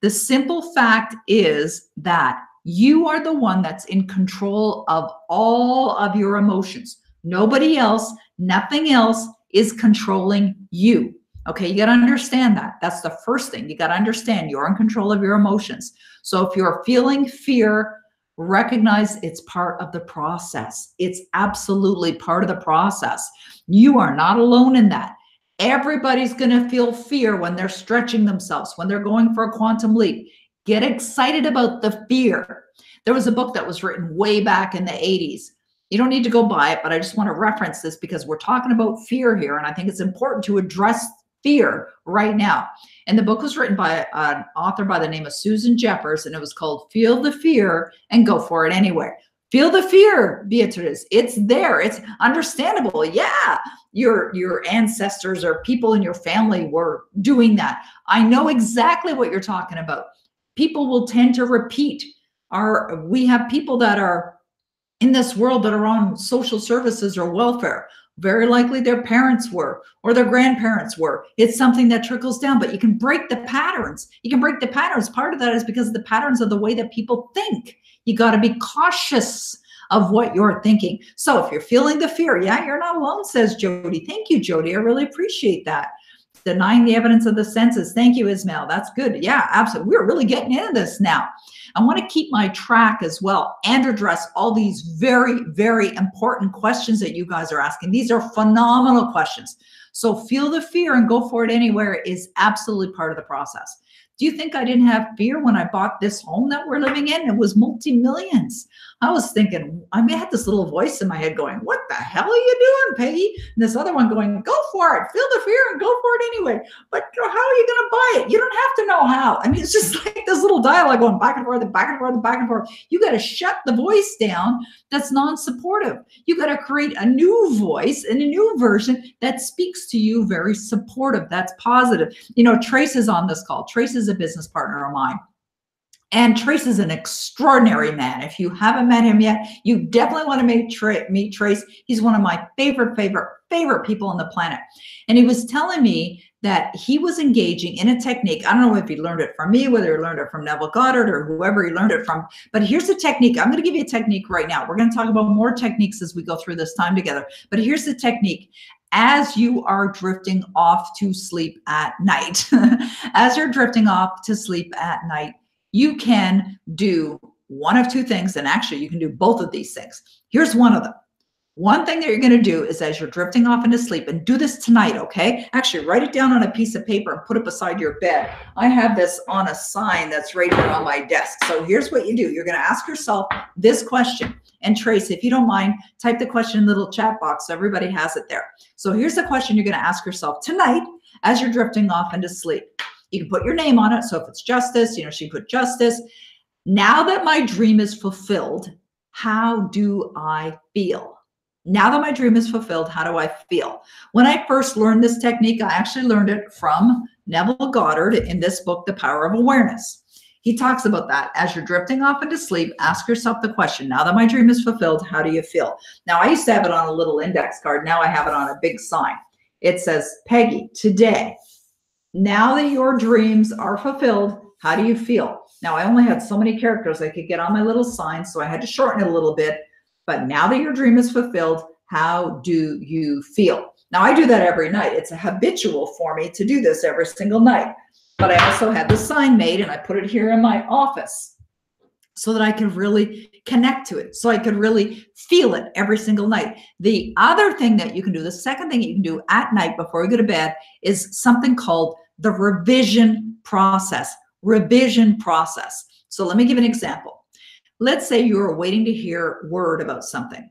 The simple fact is that you are the one that's in control of all of your emotions. Nobody else, nothing else is controlling you. Okay, you got to understand that. That's the first thing. You got to understand you're in control of your emotions. So if you're feeling fear, recognize it's part of the process. It's absolutely part of the process. You are not alone in that. Everybody's going to feel fear when they're stretching themselves, when they're going for a quantum leap. Get excited about the fear. There was a book that was written way back in the 80s. You don't need to go buy it, but I just want to reference this because we're talking about fear here. And I think it's important to address fear right now. And the book was written by an author by the name of Susan Jeffers, and it was called Feel the Fear and Go For It Anyway. Feel the fear, Beatrice. It's there. It's understandable. Yeah, your your ancestors or people in your family were doing that. I know exactly what you're talking about. People will tend to repeat. Our we have people that are in this world that are on social services or welfare very likely their parents were or their grandparents were. It's something that trickles down, but you can break the patterns. You can break the patterns. Part of that is because the patterns of the way that people think. You got to be cautious of what you're thinking. So if you're feeling the fear, yeah, you're not alone, says Jody. Thank you, Jody. I really appreciate that. Denying the evidence of the senses. Thank you, Ismail. That's good. Yeah, absolutely. We're really getting into this now. I want to keep my track as well and address all these very, very important questions that you guys are asking. These are phenomenal questions. So feel the fear and go for it anywhere is absolutely part of the process. Do you think I didn't have fear when I bought this home that we're living in? It was multi millions. I was thinking, I had this little voice in my head going, What the hell are you doing, Peggy? And this other one going, Go for it, feel the fear and go for it anyway. But how are you going to buy it? You don't have to know how. I mean, it's just [laughs] like this little dialogue going back and forth, and back and forth, and back and forth. You got to shut the voice down that's non supportive. You got to create a new voice and a new version that speaks to you very supportive, that's positive. You know, Trace is on this call. Trace is a business partner of mine. And Trace is an extraordinary man. If you haven't met him yet, you definitely want to meet, Tra- meet Trace. He's one of my favorite, favorite, favorite people on the planet. And he was telling me that he was engaging in a technique. I don't know if he learned it from me, whether he learned it from Neville Goddard or whoever he learned it from. But here's a technique. I'm going to give you a technique right now. We're going to talk about more techniques as we go through this time together. But here's the technique as you are drifting off to sleep at night. [laughs] as you're drifting off to sleep at night, you can do one of two things. And actually, you can do both of these things. Here's one of them. One thing that you're going to do is as you're drifting off into sleep, and do this tonight, okay? Actually, write it down on a piece of paper and put it beside your bed. I have this on a sign that's right here on my desk. So here's what you do you're going to ask yourself this question. And Trace, if you don't mind, type the question in the little chat box so everybody has it there. So here's the question you're going to ask yourself tonight as you're drifting off into sleep. You can put your name on it. So if it's justice, you know, she put justice. Now that my dream is fulfilled, how do I feel? Now that my dream is fulfilled, how do I feel? When I first learned this technique, I actually learned it from Neville Goddard in this book, The Power of Awareness. He talks about that. As you're drifting off into sleep, ask yourself the question now that my dream is fulfilled, how do you feel? Now, I used to have it on a little index card. Now I have it on a big sign. It says, Peggy, today, now that your dreams are fulfilled, how do you feel? Now, I only had so many characters I could get on my little sign, so I had to shorten it a little bit. But now that your dream is fulfilled, how do you feel? Now, I do that every night. It's a habitual for me to do this every single night. But I also had the sign made and I put it here in my office so that I could really connect to it, so I could really feel it every single night. The other thing that you can do, the second thing you can do at night before you go to bed, is something called the revision process. Revision process. So let me give an example. Let's say you're waiting to hear word about something.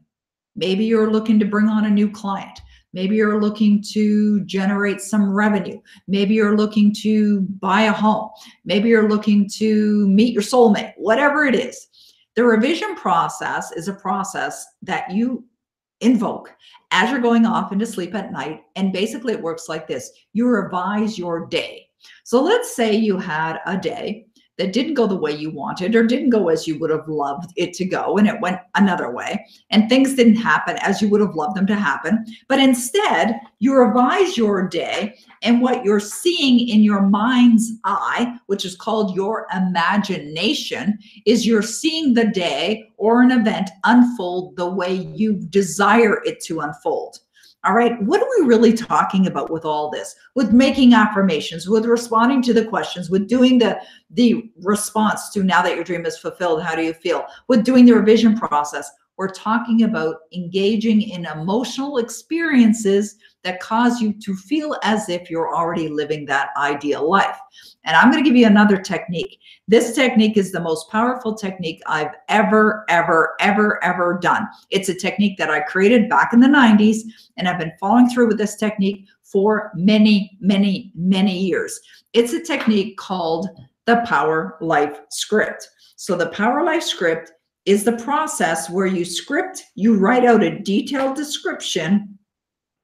Maybe you're looking to bring on a new client. Maybe you're looking to generate some revenue. Maybe you're looking to buy a home. Maybe you're looking to meet your soulmate, whatever it is. The revision process is a process that you invoke as you're going off into sleep at night. And basically, it works like this you revise your day. So let's say you had a day that didn't go the way you wanted or didn't go as you would have loved it to go and it went another way and things didn't happen as you would have loved them to happen. But instead you revise your day and what you're seeing in your mind's eye which is called your imagination is you're seeing the day or an event unfold the way you desire it to unfold all right, what are we really talking about with all this? With making affirmations, with responding to the questions, with doing the the response to now that your dream is fulfilled, how do you feel? With doing the revision process, we're talking about engaging in emotional experiences that cause you to feel as if you're already living that ideal life. And I'm going to give you another technique. This technique is the most powerful technique I've ever, ever, ever, ever done. It's a technique that I created back in the 90s, and I've been following through with this technique for many, many, many years. It's a technique called the Power Life Script. So, the Power Life Script is the process where you script, you write out a detailed description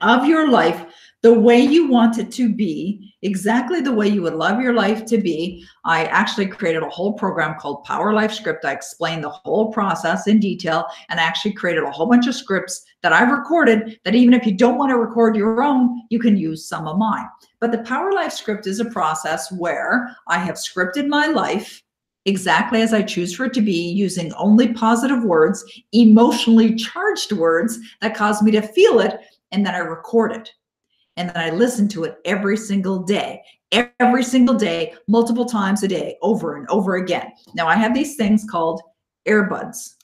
of your life the way you want it to be, exactly the way you would love your life to be. I actually created a whole program called Power Life Script. I explained the whole process in detail and actually created a whole bunch of scripts that I've recorded that even if you don't want to record your own, you can use some of mine. But the Power Life Script is a process where I have scripted my life exactly as I choose for it to be, using only positive words, emotionally charged words that cause me to feel it, and then I record it. And then I listen to it every single day, every single day, multiple times a day, over and over again. Now, I have these things called earbuds,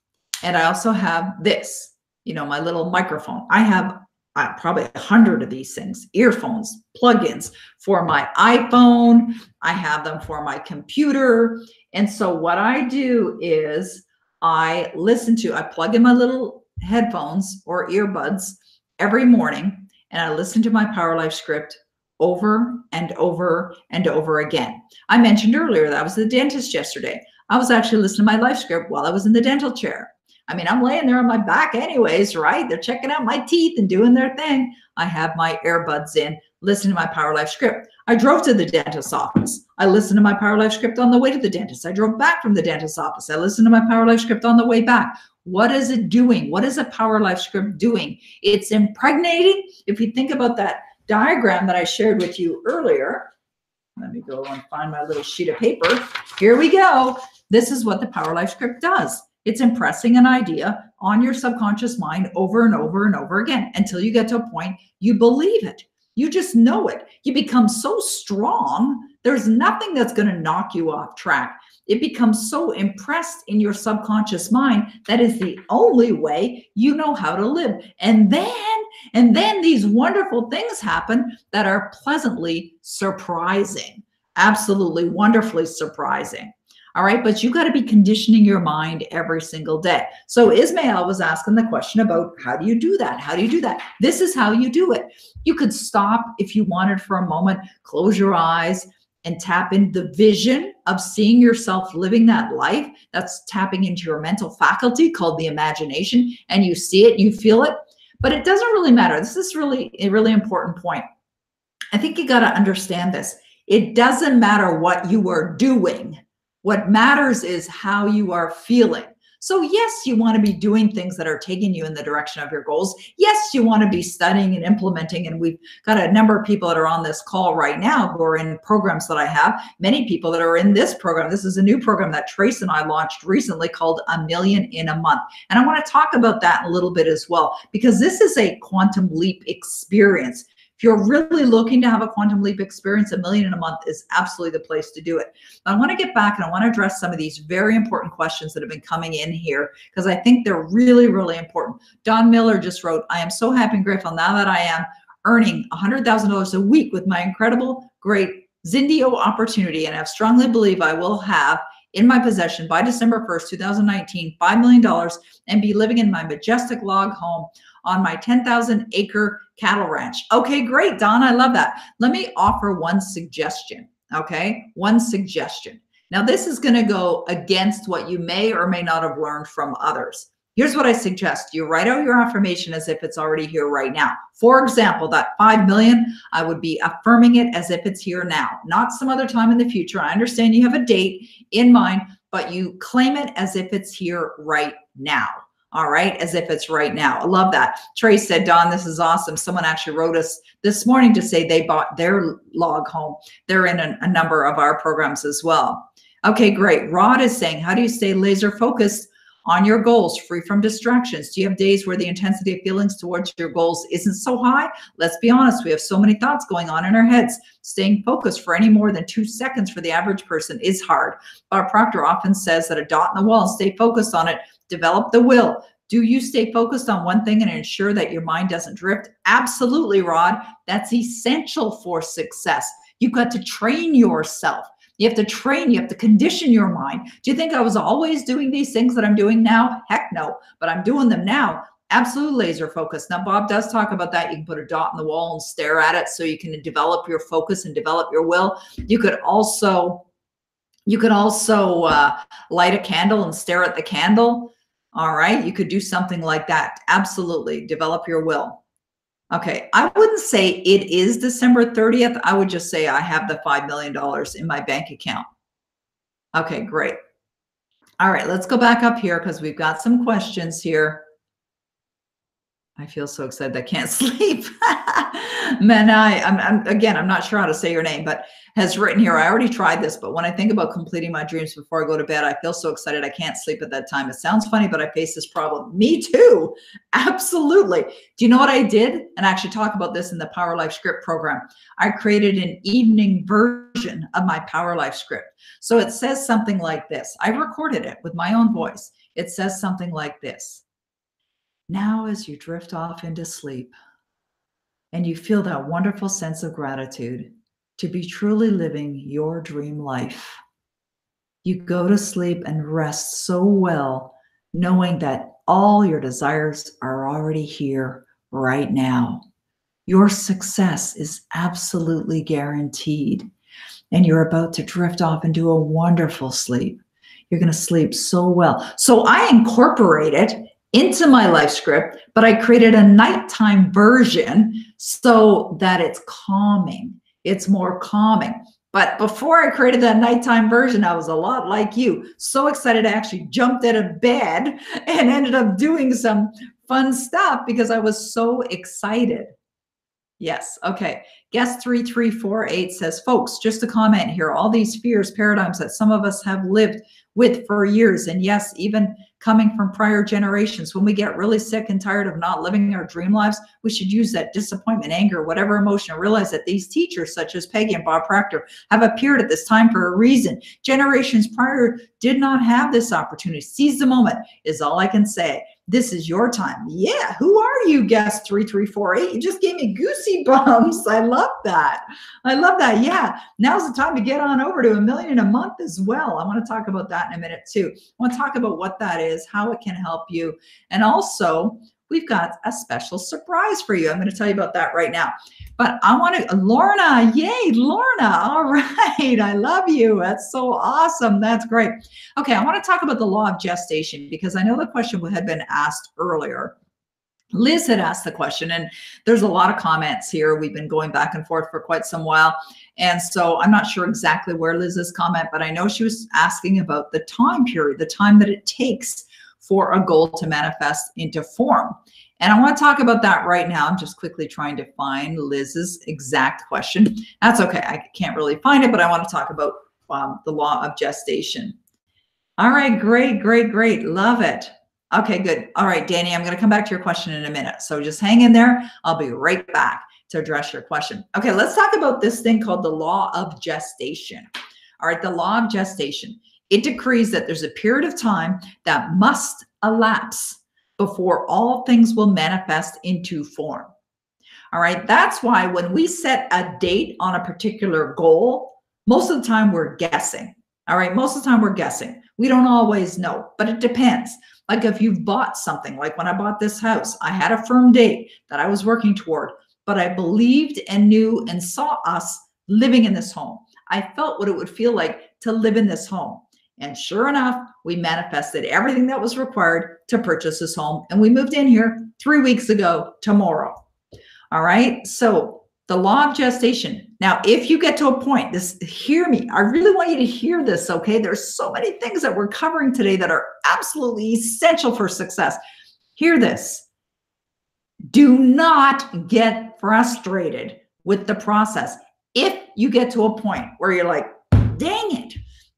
and I also have this, you know, my little microphone. I have uh, probably a hundred of these things earphones plugins for my iphone i have them for my computer and so what i do is i listen to i plug in my little headphones or earbuds every morning and i listen to my power life script over and over and over again i mentioned earlier that i was the dentist yesterday i was actually listening to my life script while i was in the dental chair I mean, I'm laying there on my back anyways, right? They're checking out my teeth and doing their thing. I have my earbuds in, listening to my Power Life script. I drove to the dentist's office. I listened to my Power Life script on the way to the dentist. I drove back from the dentist's office. I listened to my Power Life script on the way back. What is it doing? What is a Power Life script doing? It's impregnating. If you think about that diagram that I shared with you earlier, let me go and find my little sheet of paper. Here we go. This is what the Power Life script does. It's impressing an idea on your subconscious mind over and over and over again until you get to a point you believe it. You just know it. You become so strong, there's nothing that's going to knock you off track. It becomes so impressed in your subconscious mind that is the only way you know how to live. And then, and then these wonderful things happen that are pleasantly surprising, absolutely wonderfully surprising. All right. But you got to be conditioning your mind every single day. So Ismail was asking the question about how do you do that? How do you do that? This is how you do it. You could stop if you wanted for a moment, close your eyes and tap in the vision of seeing yourself living that life. That's tapping into your mental faculty called the imagination. And you see it, you feel it. But it doesn't really matter. This is really a really important point. I think you got to understand this. It doesn't matter what you are doing. What matters is how you are feeling. So, yes, you want to be doing things that are taking you in the direction of your goals. Yes, you want to be studying and implementing. And we've got a number of people that are on this call right now who are in programs that I have. Many people that are in this program. This is a new program that Trace and I launched recently called A Million in a Month. And I want to talk about that a little bit as well, because this is a quantum leap experience. You're really looking to have a quantum leap experience, a million in a month is absolutely the place to do it. I want to get back and I want to address some of these very important questions that have been coming in here because I think they're really, really important. Don Miller just wrote, I am so happy and grateful now that I am earning $100,000 a week with my incredible, great Zindio opportunity. And I strongly believe I will have in my possession by December 1st, 2019, $5 million and be living in my majestic log home on my 10,000 acre cattle ranch. Okay, great, Don. I love that. Let me offer one suggestion. Okay, one suggestion. Now, this is going to go against what you may or may not have learned from others. Here's what I suggest. You write out your affirmation as if it's already here right now. For example, that 5 million, I would be affirming it as if it's here now, not some other time in the future. I understand you have a date in mind, but you claim it as if it's here right now all right, as if it's right now. I love that. Trace said, Don, this is awesome. Someone actually wrote us this morning to say they bought their log home. They're in a, a number of our programs as well. Okay, great. Rod is saying, how do you stay laser focused on your goals, free from distractions? Do you have days where the intensity of feelings towards your goals isn't so high? Let's be honest, we have so many thoughts going on in our heads. Staying focused for any more than two seconds for the average person is hard. Bob Proctor often says that a dot in the wall, stay focused on it develop the will. Do you stay focused on one thing and ensure that your mind doesn't drift? Absolutely, Rod. That's essential for success. You've got to train yourself. You have to train, you have to condition your mind. Do you think I was always doing these things that I'm doing now? Heck no, but I'm doing them now. Absolute laser focus. Now, Bob does talk about that. You can put a dot in the wall and stare at it so you can develop your focus and develop your will. You could also you could also uh, light a candle and stare at the candle. All right. You could do something like that. Absolutely. Develop your will. Okay. I wouldn't say it is December 30th. I would just say I have the $5 million in my bank account. Okay. Great. All right. Let's go back up here because we've got some questions here. I feel so excited I can't [laughs] sleep. Manai, I'm, I'm, again, I'm not sure how to say your name, but has written here, I already tried this, but when I think about completing my dreams before I go to bed, I feel so excited I can't sleep at that time. It sounds funny, but I face this problem. Me too. [laughs] Absolutely. Do you know what I did? And I actually talk about this in the Power Life Script program. I created an evening version of my Power Life Script. So it says something like this. I recorded it with my own voice. It says something like this. Now, as you drift off into sleep and you feel that wonderful sense of gratitude to be truly living your dream life, you go to sleep and rest so well, knowing that all your desires are already here right now. Your success is absolutely guaranteed. And you're about to drift off into a wonderful sleep. You're going to sleep so well. So I incorporate it into my life script, but I created a nighttime version so that it's calming. It's more calming. But before I created that nighttime version, I was a lot like you. So excited I actually jumped out of bed [laughs] and ended up doing some fun stuff because I was so excited. Yes. Okay. Guest 3348 says, folks, just a comment here. All these fears, paradigms that some of us have lived with for years. And yes, even coming from prior generations. When we get really sick and tired of not living our dream lives, we should use that disappointment, anger, whatever emotion, realize that these teachers, such as Peggy and Bob Proctor, have appeared at this time for a reason. Generations prior did not have this opportunity. Seize the moment is all I can say. This is your time. Yeah. Who are you, guest 3348? You just gave me goosey bumps. [laughs] I love that. I love that. Yeah. Now's the time to get on over to a million in a month as well. I want to talk about that in a minute too. I want to talk about what that is, how it can help you, and also we've got a special surprise for you. I'm going to tell you about that right now. But I want to, Lorna, yay, Lorna. All [laughs] right. I love you. That's so awesome. That's great. Okay. I want to talk about the law of gestation because I know the question had been asked earlier. Liz had asked the question, and there's a lot of comments here. We've been going back and forth for quite some while. And so I'm not sure exactly where Liz's comment, but I know she was asking about the time period, the time that it takes for a goal to manifest into form. And I want to talk about that right now. I'm just quickly trying to find Liz's exact question. That's okay. I can't really find it, but I want to talk about um, the law of gestation. All right, great, great, great. Love it. Okay, good. All right, Danny, I'm going to come back to your question in a minute. So just hang in there. I'll be right back to address your question. Okay, let's talk about this thing called the law of gestation. All right, the law of gestation. It decrees that there's a period of time that must elapse before all things will manifest into form. All right, that's why when we set a date on a particular goal, most of the time we're guessing. All right, most of the time we're guessing. We don't always know, but it depends. Like if you've bought something, like when I bought this house, I had a firm date that I was working toward, but I believed and knew and saw us living in this home. I felt what it would feel like to live in this home. And sure enough, we manifested everything that was required to purchase this home. And we moved in here three weeks ago tomorrow. All right. So the law of gestation. Now, if you get to a point, this hear me. I really want you to hear this. Okay. There's so many things that we're covering today that are absolutely essential for success. Hear this. Do not get frustrated with the process. If you get to a point where you're like, dang it,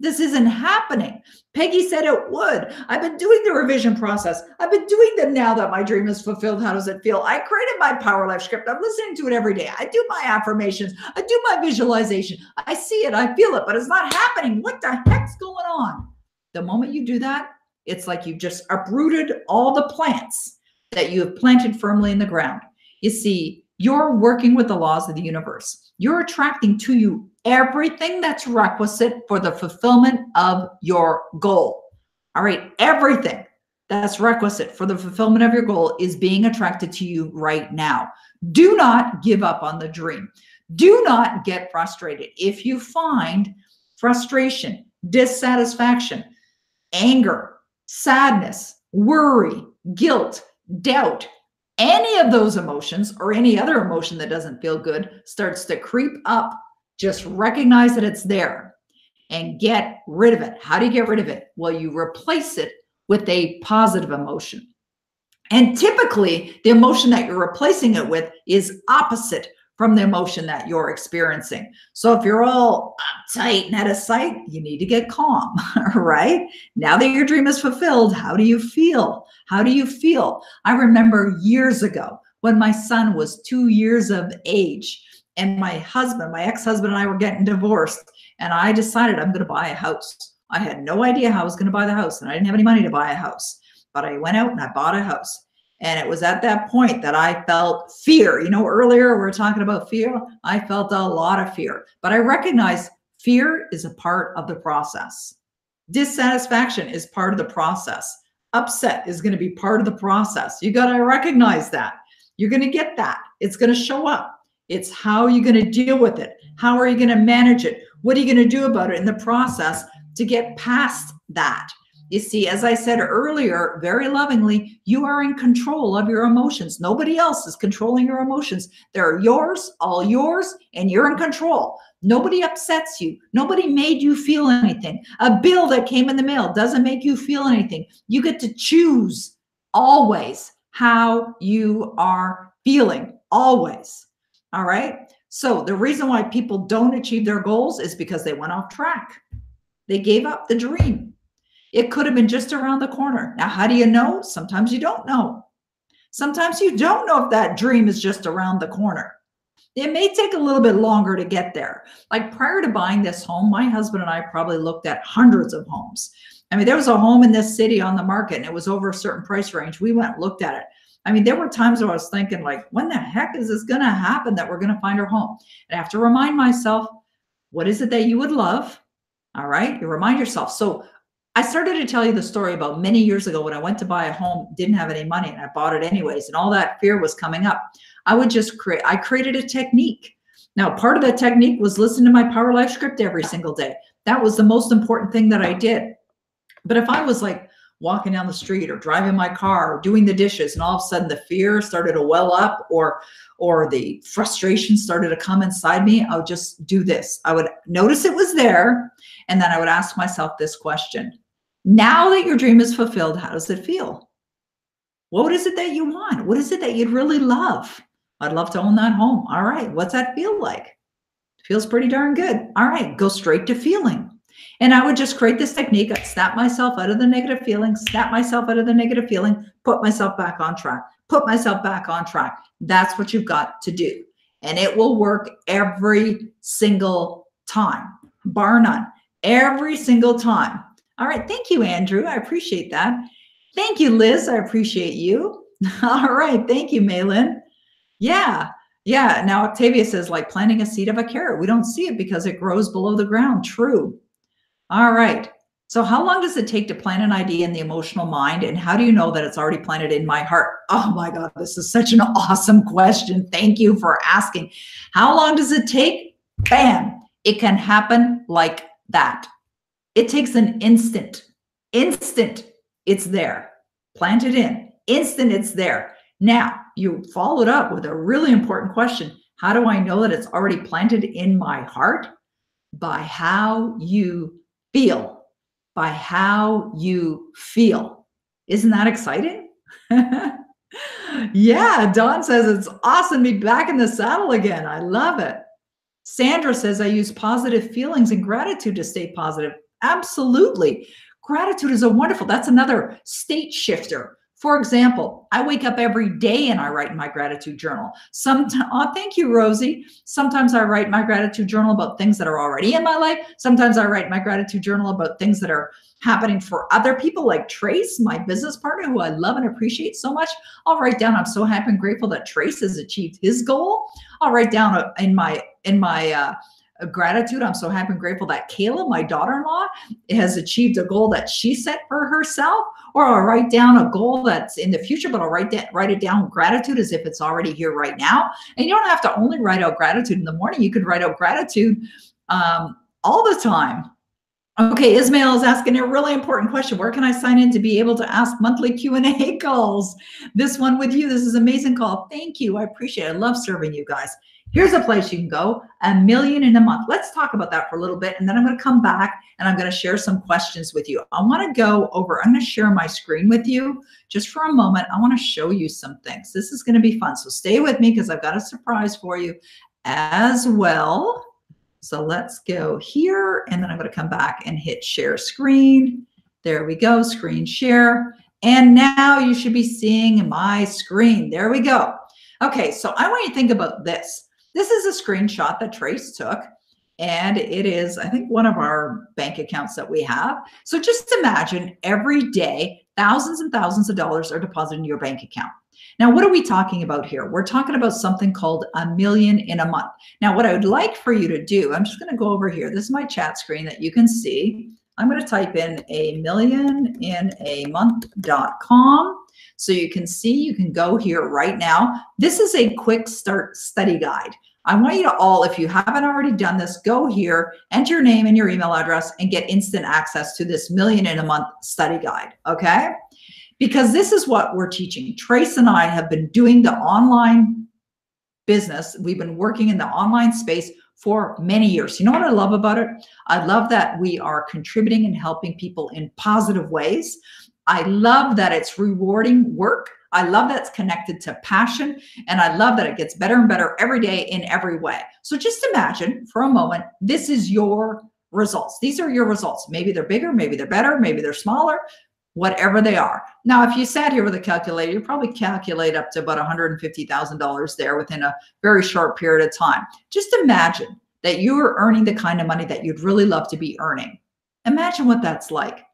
this isn't happening. Peggy said it would. I've been doing the revision process. I've been doing them now that my dream is fulfilled. How does it feel? I created my power life script. I'm listening to it every day. I do my affirmations. I do my visualization. I see it. I feel it, but it's not happening. What the heck's going on? The moment you do that, it's like you've just uprooted all the plants that you have planted firmly in the ground. You see, you're working with the laws of the universe. You're attracting to you everything that's requisite for the fulfillment of your goal. All right, everything that's requisite for the fulfillment of your goal is being attracted to you right now. Do not give up on the dream. Do not get frustrated. If you find frustration, dissatisfaction, anger, sadness, worry, guilt, doubt, any of those emotions or any other emotion that doesn't feel good starts to creep up just recognize that it's there and get rid of it. How do you get rid of it? Well, you replace it with a positive emotion. And typically, the emotion that you're replacing it with is opposite from the emotion that you're experiencing. So if you're all uptight and out of sight, you need to get calm, [laughs] right? Now that your dream is fulfilled, how do you feel? How do you feel? I remember years ago when my son was two years of age, and my husband, my ex-husband and I were getting divorced and I decided I'm going to buy a house. I had no idea how I was going to buy the house and I didn't have any money to buy a house, but I went out and I bought a house. And it was at that point that I felt fear. You know, earlier we were talking about fear. I felt a lot of fear, but I recognized fear is a part of the process. Dissatisfaction is part of the process. Upset is going to be part of the process. You got to recognize that. You're going to get that. It's going to show up. It's how are you going to deal with it? How are you going to manage it? What are you going to do about it in the process to get past that? You see, as I said earlier, very lovingly, you are in control of your emotions. Nobody else is controlling your emotions. They're yours, all yours, and you're in control. Nobody upsets you. Nobody made you feel anything. A bill that came in the mail doesn't make you feel anything. You get to choose always how you are feeling, always. All right. So the reason why people don't achieve their goals is because they went off track. They gave up the dream. It could have been just around the corner. Now, how do you know? Sometimes you don't know. Sometimes you don't know if that dream is just around the corner. It may take a little bit longer to get there. Like prior to buying this home, my husband and I probably looked at hundreds of homes. I mean, there was a home in this city on the market and it was over a certain price range. We went and looked at it. I mean, there were times where I was thinking, like, when the heck is this going to happen that we're going to find our home? And I have to remind myself, what is it that you would love? All right. You remind yourself. So I started to tell you the story about many years ago when I went to buy a home, didn't have any money, and I bought it anyways, and all that fear was coming up. I would just create, I created a technique. Now, part of that technique was listen to my Power Life script every single day. That was the most important thing that I did. But if I was like, walking down the street or driving my car or doing the dishes and all of a sudden the fear started to well up or or the frustration started to come inside me i would just do this. I would notice it was there and then i would ask myself this question. Now that your dream is fulfilled how does it feel? What is it that you want? What is it that you'd really love? I'd love to own that home. All right what's that feel like? Feels pretty darn good. All right go straight to feeling and I would just create this technique. I'd snap myself out of the negative feeling, snap myself out of the negative feeling, put myself back on track, put myself back on track. That's what you've got to do. And it will work every single time, bar none, every single time. All right. Thank you, Andrew. I appreciate that. Thank you, Liz. I appreciate you. [laughs] All right. Thank you, Malin. Yeah. Yeah. Now, Octavia says, like planting a seed of a carrot. We don't see it because it grows below the ground. True. All right. So how long does it take to plant an idea in the emotional mind? And how do you know that it's already planted in my heart? Oh my God, this is such an [laughs] awesome question. Thank you for asking. How long does it take? Bam. It can happen like that. It takes an instant. Instant, it's there. Planted in. Instant, it's there. Now, you followed up with a really important question. How do I know that it's already planted in my heart? By how you feel by how you feel. Isn't that exciting? [laughs] yeah, Don says it's awesome to be back in the saddle again. I love it. Sandra says I use positive feelings and gratitude to stay positive. Absolutely. Gratitude is a wonderful, that's another state shifter. For example, I wake up every day and I write in my gratitude journal. Sometimes, oh, thank you, Rosie. Sometimes I write my gratitude journal about things that are already in my life. Sometimes I write my gratitude journal about things that are happening for other people, like Trace, my business partner, who I love and appreciate so much. I'll write down, I'm so happy and grateful that Trace has achieved his goal. I'll write down uh, in my in my uh, gratitude. I'm so happy and grateful that Kayla, my daughter-in-law, has achieved a goal that she set for herself. Or I'll write down a goal that's in the future, but I'll write that write it down gratitude as if it's already here right now. And you don't have to only write out gratitude in the morning. You could write out gratitude um, all the time. Okay, Ismail is asking a really important question. Where can I sign in to be able to ask monthly [laughs] Q&A calls? This one with you. This is amazing call. Thank you. I appreciate it. I love serving you guys. Here's a place you can go, a million in a month. Let's talk about that for a little bit. And then I'm going to come back and I'm going to share some questions with you. I want to go over, I'm going to share my screen with you just for a moment. I want to show you some things. This is going to be fun. So stay with me because I've got a surprise for you as well. So let's go here and then I'm going to come back and hit share screen. There we go, screen share. And now you should be seeing my screen. There we go. Okay, so I want you to think about this. This is a screenshot that Trace took and it is, I think, one of our bank accounts that we have. So just imagine every day, thousands and thousands of dollars are deposited in your bank account. Now, what are we talking about here? We're talking about something called a million in a month. Now, what I would like for you to do, I'm just going to go over here. This is my chat screen that you can see. I'm going to type in a million in a month.com. So you can see, you can go here right now. This is a quick start study guide. I want you to all, if you haven't already done this, go here, enter your name and your email address and get instant access to this million in a month study guide. Okay. Because this is what we're teaching. Trace and I have been doing the online business. We've been working in the online space for many years. You know what I love about it? I love that we are contributing and helping people in positive ways. I love that it's rewarding work. I love that it's connected to passion. And I love that it gets better and better every day in every way. So just imagine for a moment, this is your results. These are your results. Maybe they're bigger, maybe they're better, maybe they're smaller, whatever they are. Now, if you sat here with a calculator, you probably calculate up to about $150,000 there within a very short period of time. Just imagine that you are earning the kind of money that you'd really love to be earning. Imagine what that's like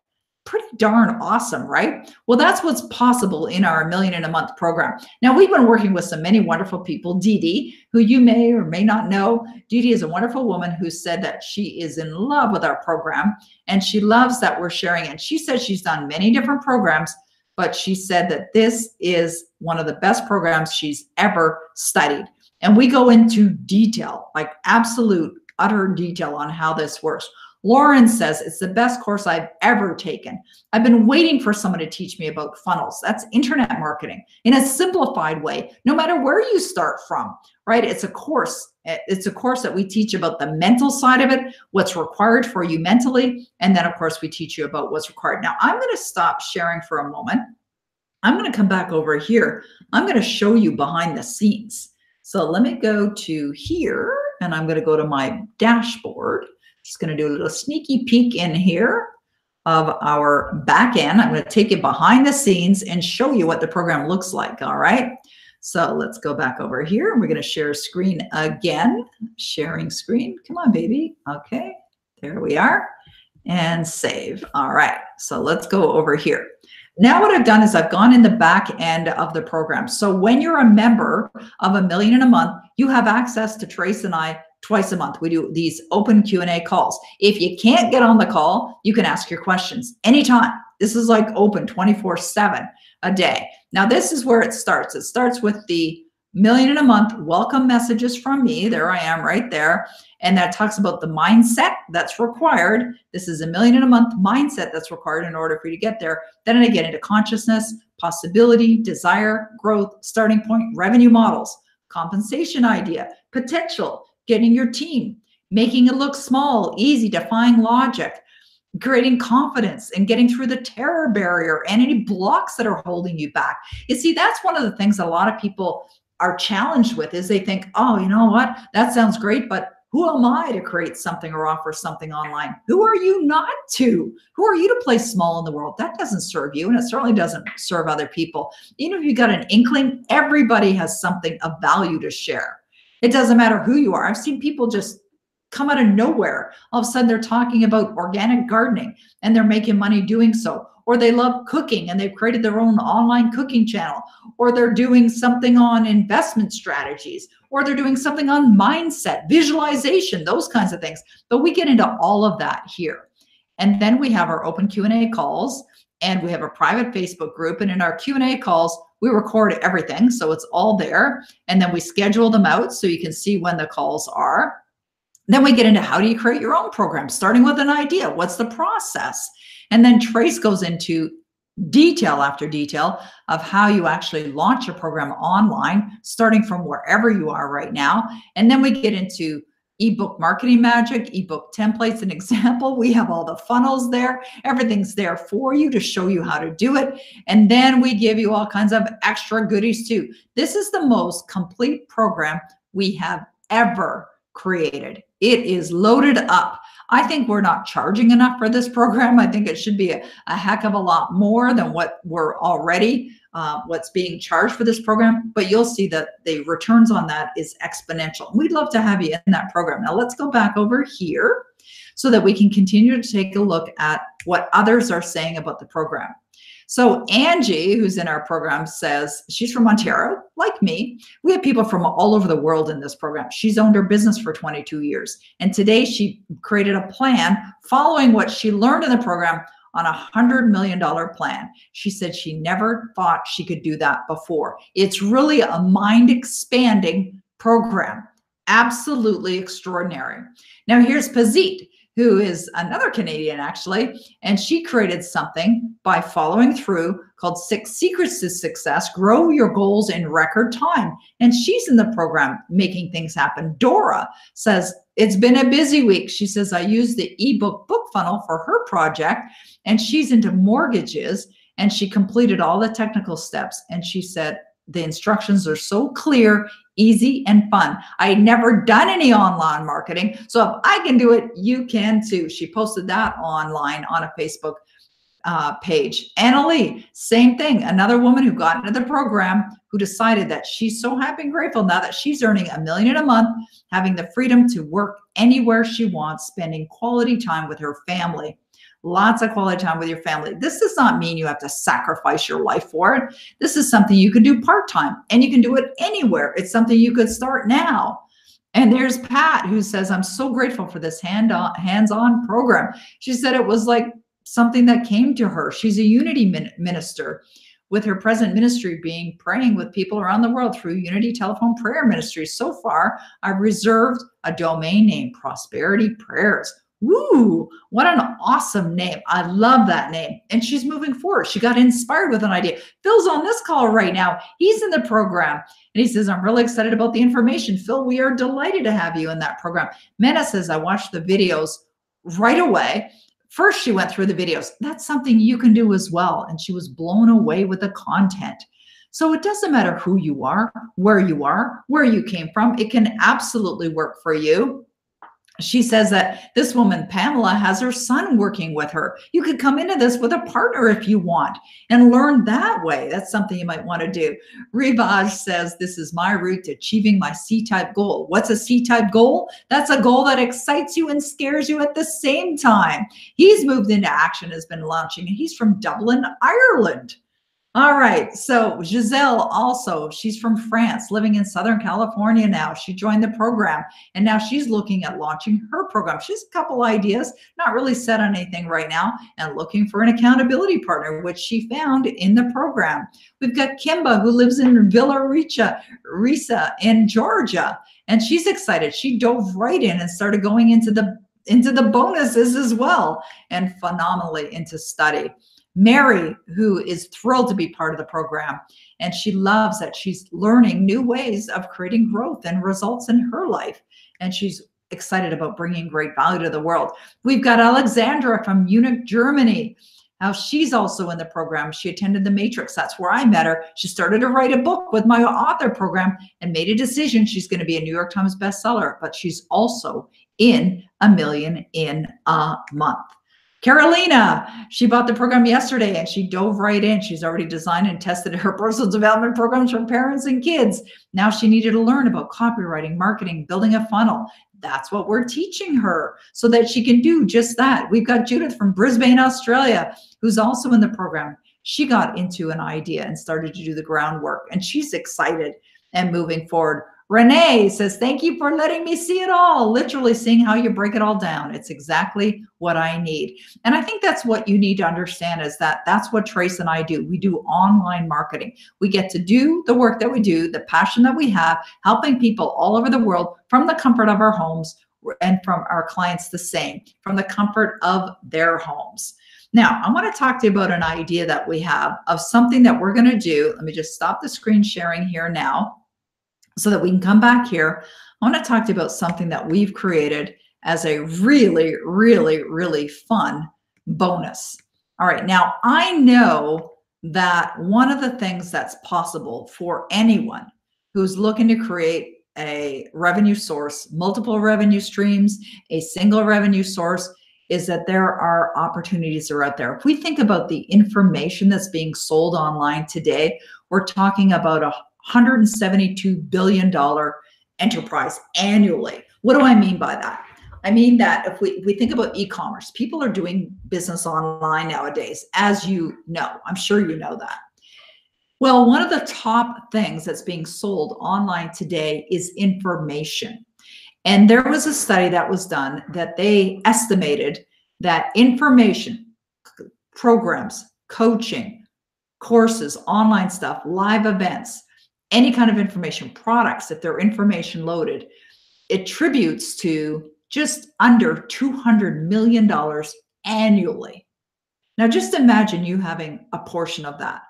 pretty darn awesome, right? Well, that's what's possible in our Million in a Month program. Now, we've been working with some many wonderful people. Dee, who you may or may not know, Dee is a wonderful woman who said that she is in love with our program and she loves that we're sharing. And she said she's done many different programs, but she said that this is one of the best programs she's ever studied. And we go into detail, like absolute, utter detail on how this works Lauren says it's the best course I've ever taken. I've been waiting for someone to teach me about funnels. That's internet marketing in a simplified way, no matter where you start from, right? It's a course. Eh, it's a course that we teach about the mental side of it, what's required for you mentally. And then, of course, we teach you about what's required. Now, I'm going to stop sharing for a moment. I'm going to come back over here. I'm going to show you behind the scenes. So let me go to here and I'm going to go to my dashboard. Just going to do a little sneaky peek in here of our back end. I'm going to take you behind the scenes and show you what the program looks like. All right. So let's go back over here. We're going to share screen again. Sharing screen. Come on, baby. Okay. There we are. And save. All right. So let's go over here. Now what I've done is I've gone in the back end of the program. So when you're a member of a million in a month, you have access to Trace and I twice a month. We do these open Q&A calls. If you can't get on the call, you can ask your questions anytime. This is like open 24 seven a day. Now this is where it starts. It starts with the million in a month welcome messages from me. There I am right there. And that talks about the mindset that's required. This is a million in a month mindset that's required in order for you to get there. Then I get into consciousness, possibility, desire, growth, starting point, revenue models, compensation idea, potential, getting your team, making it look small, easy, defying logic, creating confidence and getting through the terror barrier and any blocks that are holding you back. You see, that's one of the things a lot of people are challenged with is they think, oh, you know what? That sounds great, but who am I to create something or offer something online? Who are you not to? Who are you to play small in the world? That doesn't serve you, and it certainly doesn't serve other people. Even if you got an inkling, everybody has something of value to share. It doesn't matter who you are. I've seen people just come out of nowhere. All of a sudden, they're talking about organic gardening and they're making money doing so. Or they love cooking and they've created their own online cooking channel. Or they're doing something on investment strategies. Or they're doing something on mindset, visualization, those kinds of things. But we get into all of that here. And then we have our open Q&A calls and we have a private Facebook group. And in our Q&A calls, we record everything. So it's all there. And then we schedule them out so you can see when the calls are. Then we get into how do you create your own program, starting with an idea. What's the process? And then Trace goes into detail after detail of how you actually launch a program online, starting from wherever you are right now. And then we get into ebook marketing magic, ebook templates, an example. We have all the funnels there. Everything's there for you to show you how to do it. And then we give you all kinds of extra goodies too. This is the most complete program we have ever created. It is loaded up. I think we're not charging enough for this program. I think it should be a, a heck of a lot more than what we're already uh, what's being charged for this program, but you'll see that the returns on that is exponential. We'd love to have you in that program. Now let's go back over here so that we can continue to take a look at what others are saying about the program. So Angie, who's in our program, says she's from Ontario, like me. We have people from all over the world in this program. She's owned her business for 22 years. And today she created a plan following what she learned in the program on a hundred million dollar plan. She said she never thought she could do that before. It's really a mind expanding program. Absolutely extraordinary. Now here's Pazit who is another Canadian actually, and she created something by following through called Six Secrets to Success Grow Your Goals in Record Time. And she's in the program making things happen. Dora says, It's been a busy week. She says, I use the ebook book funnel for her project, and she's into mortgages. And she completed all the technical steps. And she said, the instructions are so clear, easy, and fun. I never done any online marketing. So if I can do it, you can too. She posted that online on a Facebook uh, page. Annalie, same thing. Another woman who got into the program who decided that she's so happy and grateful now that she's earning a million in a month, having the freedom to work anywhere she wants, spending quality time with her family lots of quality time with your family. This does not mean you have to sacrifice your life for it. This is something you can do part time and you can do it anywhere. It's something you could start now. And there's Pat who says, I'm so grateful for this hand on, program. She said it was like something that came to her. She's a unity minister with her present ministry being praying with people around the world through Unity Telephone Prayer Ministry. So far, I've reserved a domain name, Prosperity Prayers Woo, what an awesome name. I love that name. And she's moving forward. She got inspired with an idea. Phil's on this call right now. He's in the program. And he says, I'm really excited about the information. Phil, we are delighted to have you in that program. Mena says, I watched the videos right away. First, she went through the videos. That's something you can do as well. And she was blown away with the content. So it doesn't matter who you are, where you are, where you came from. It can absolutely work for you she says that this woman, Pamela, has her son working with her. You could come into this with a partner if you want and learn that way. That's something you might want to do. Rivaj says, This is my route to achieving my C type goal. What's a C type goal? That's a goal that excites you and scares you at the same time. He's moved into action, has been launching, and he's from Dublin, Ireland. All right. So Giselle also, she's from France, living in Southern California now. She joined the program and now she's looking at launching her program. She has a couple ideas, not really set on anything right now, and looking for an accountability partner, which she found in the program. We've got Kimba, who lives in Villa Rica, Risa in Georgia, and she's excited. She dove right in and started going into the into the bonuses as well and phenomenally into study. Mary, who is thrilled to be part of the program, and she loves that she's learning new ways of creating growth and results in her life. And she's excited about bringing great value to the world. We've got Alexandra from Munich, Germany. Now she's also in the program. She attended the Matrix. That's where I met her. She started to write a book with my author program and made a decision. She's going to be a New York Times bestseller, but she's also in a million in a month. Carolina, she bought the program yesterday and she dove right in. She's already designed and tested her [laughs] personal development programs for parents and kids. Now she needed to learn about copywriting, marketing, building a funnel. That's what we're teaching her so that she can do just that. We've got Judith from Brisbane, Australia, who's also in the program. She got into an idea and started to do the groundwork, and she's excited and moving forward. Renee says, Thank you for letting me see it all. Literally seeing how you break it all down. It's exactly what I need. And I think that's what you need to understand is that that's what Trace and I do. We do online marketing. We get to do the work that we do, the passion that we have, helping people all over the world from the comfort of our homes and from our clients the same, from the comfort of their homes. Now, I want to talk to you about an idea that we have of something that we're going to do. Let me just stop the screen sharing here now so that we can come back here. I want to talk to you about something that we've created as a really, really, really fun bonus. All right. Now, I know that one of the things that's possible for anyone who's looking to create a revenue source, multiple revenue streams, a single revenue source, is that there are opportunities that are out there. If we think about the information that's being sold online today, we're talking about a $172 billion enterprise annually. What do I mean by that? I mean that if we, we think about e-commerce, people are doing business online nowadays, as you know. I'm sure you know that. Well, one of the top things that's being sold online today is information. And there was a study that was done that they estimated that information, programs, coaching, courses, online stuff, live events, any kind of information, products, if they're information loaded, attributes to just under $200 million annually. Now, just imagine you having a portion of that.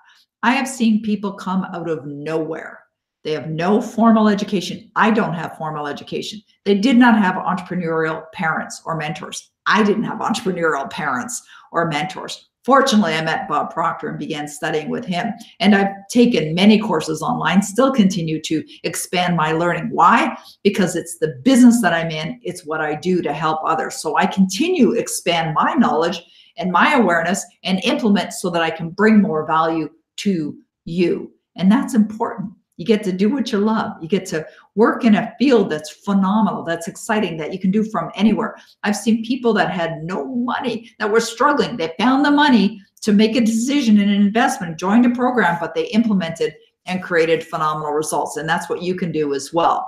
I have seen people come out of nowhere. They have no formal education. I don't have formal education. They did not have entrepreneurial parents or mentors. I didn't have entrepreneurial parents or mentors. Fortunately, I met Bob Proctor and began studying with him. And I've taken many courses online, still continue to expand my learning. Why? Because it's the business that I'm in, it's what I do to help others. So I continue expand my knowledge and my awareness and implement so that I can bring more value to you. And that's important. You get to do what you love. You get to work in a field that's phenomenal, that's exciting, that you can do from anywhere. I've seen people that had no money, that were struggling. They found the money to make a decision in an investment, joined a program, but they implemented and created phenomenal results. And that's what you can do as well.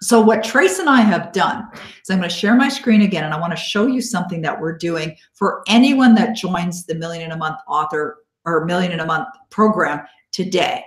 So what Trace and I have done is I'm going to share my screen again, and I want to show you something that we're doing for anyone that joins the Million in a Month author or Million in a Month program today.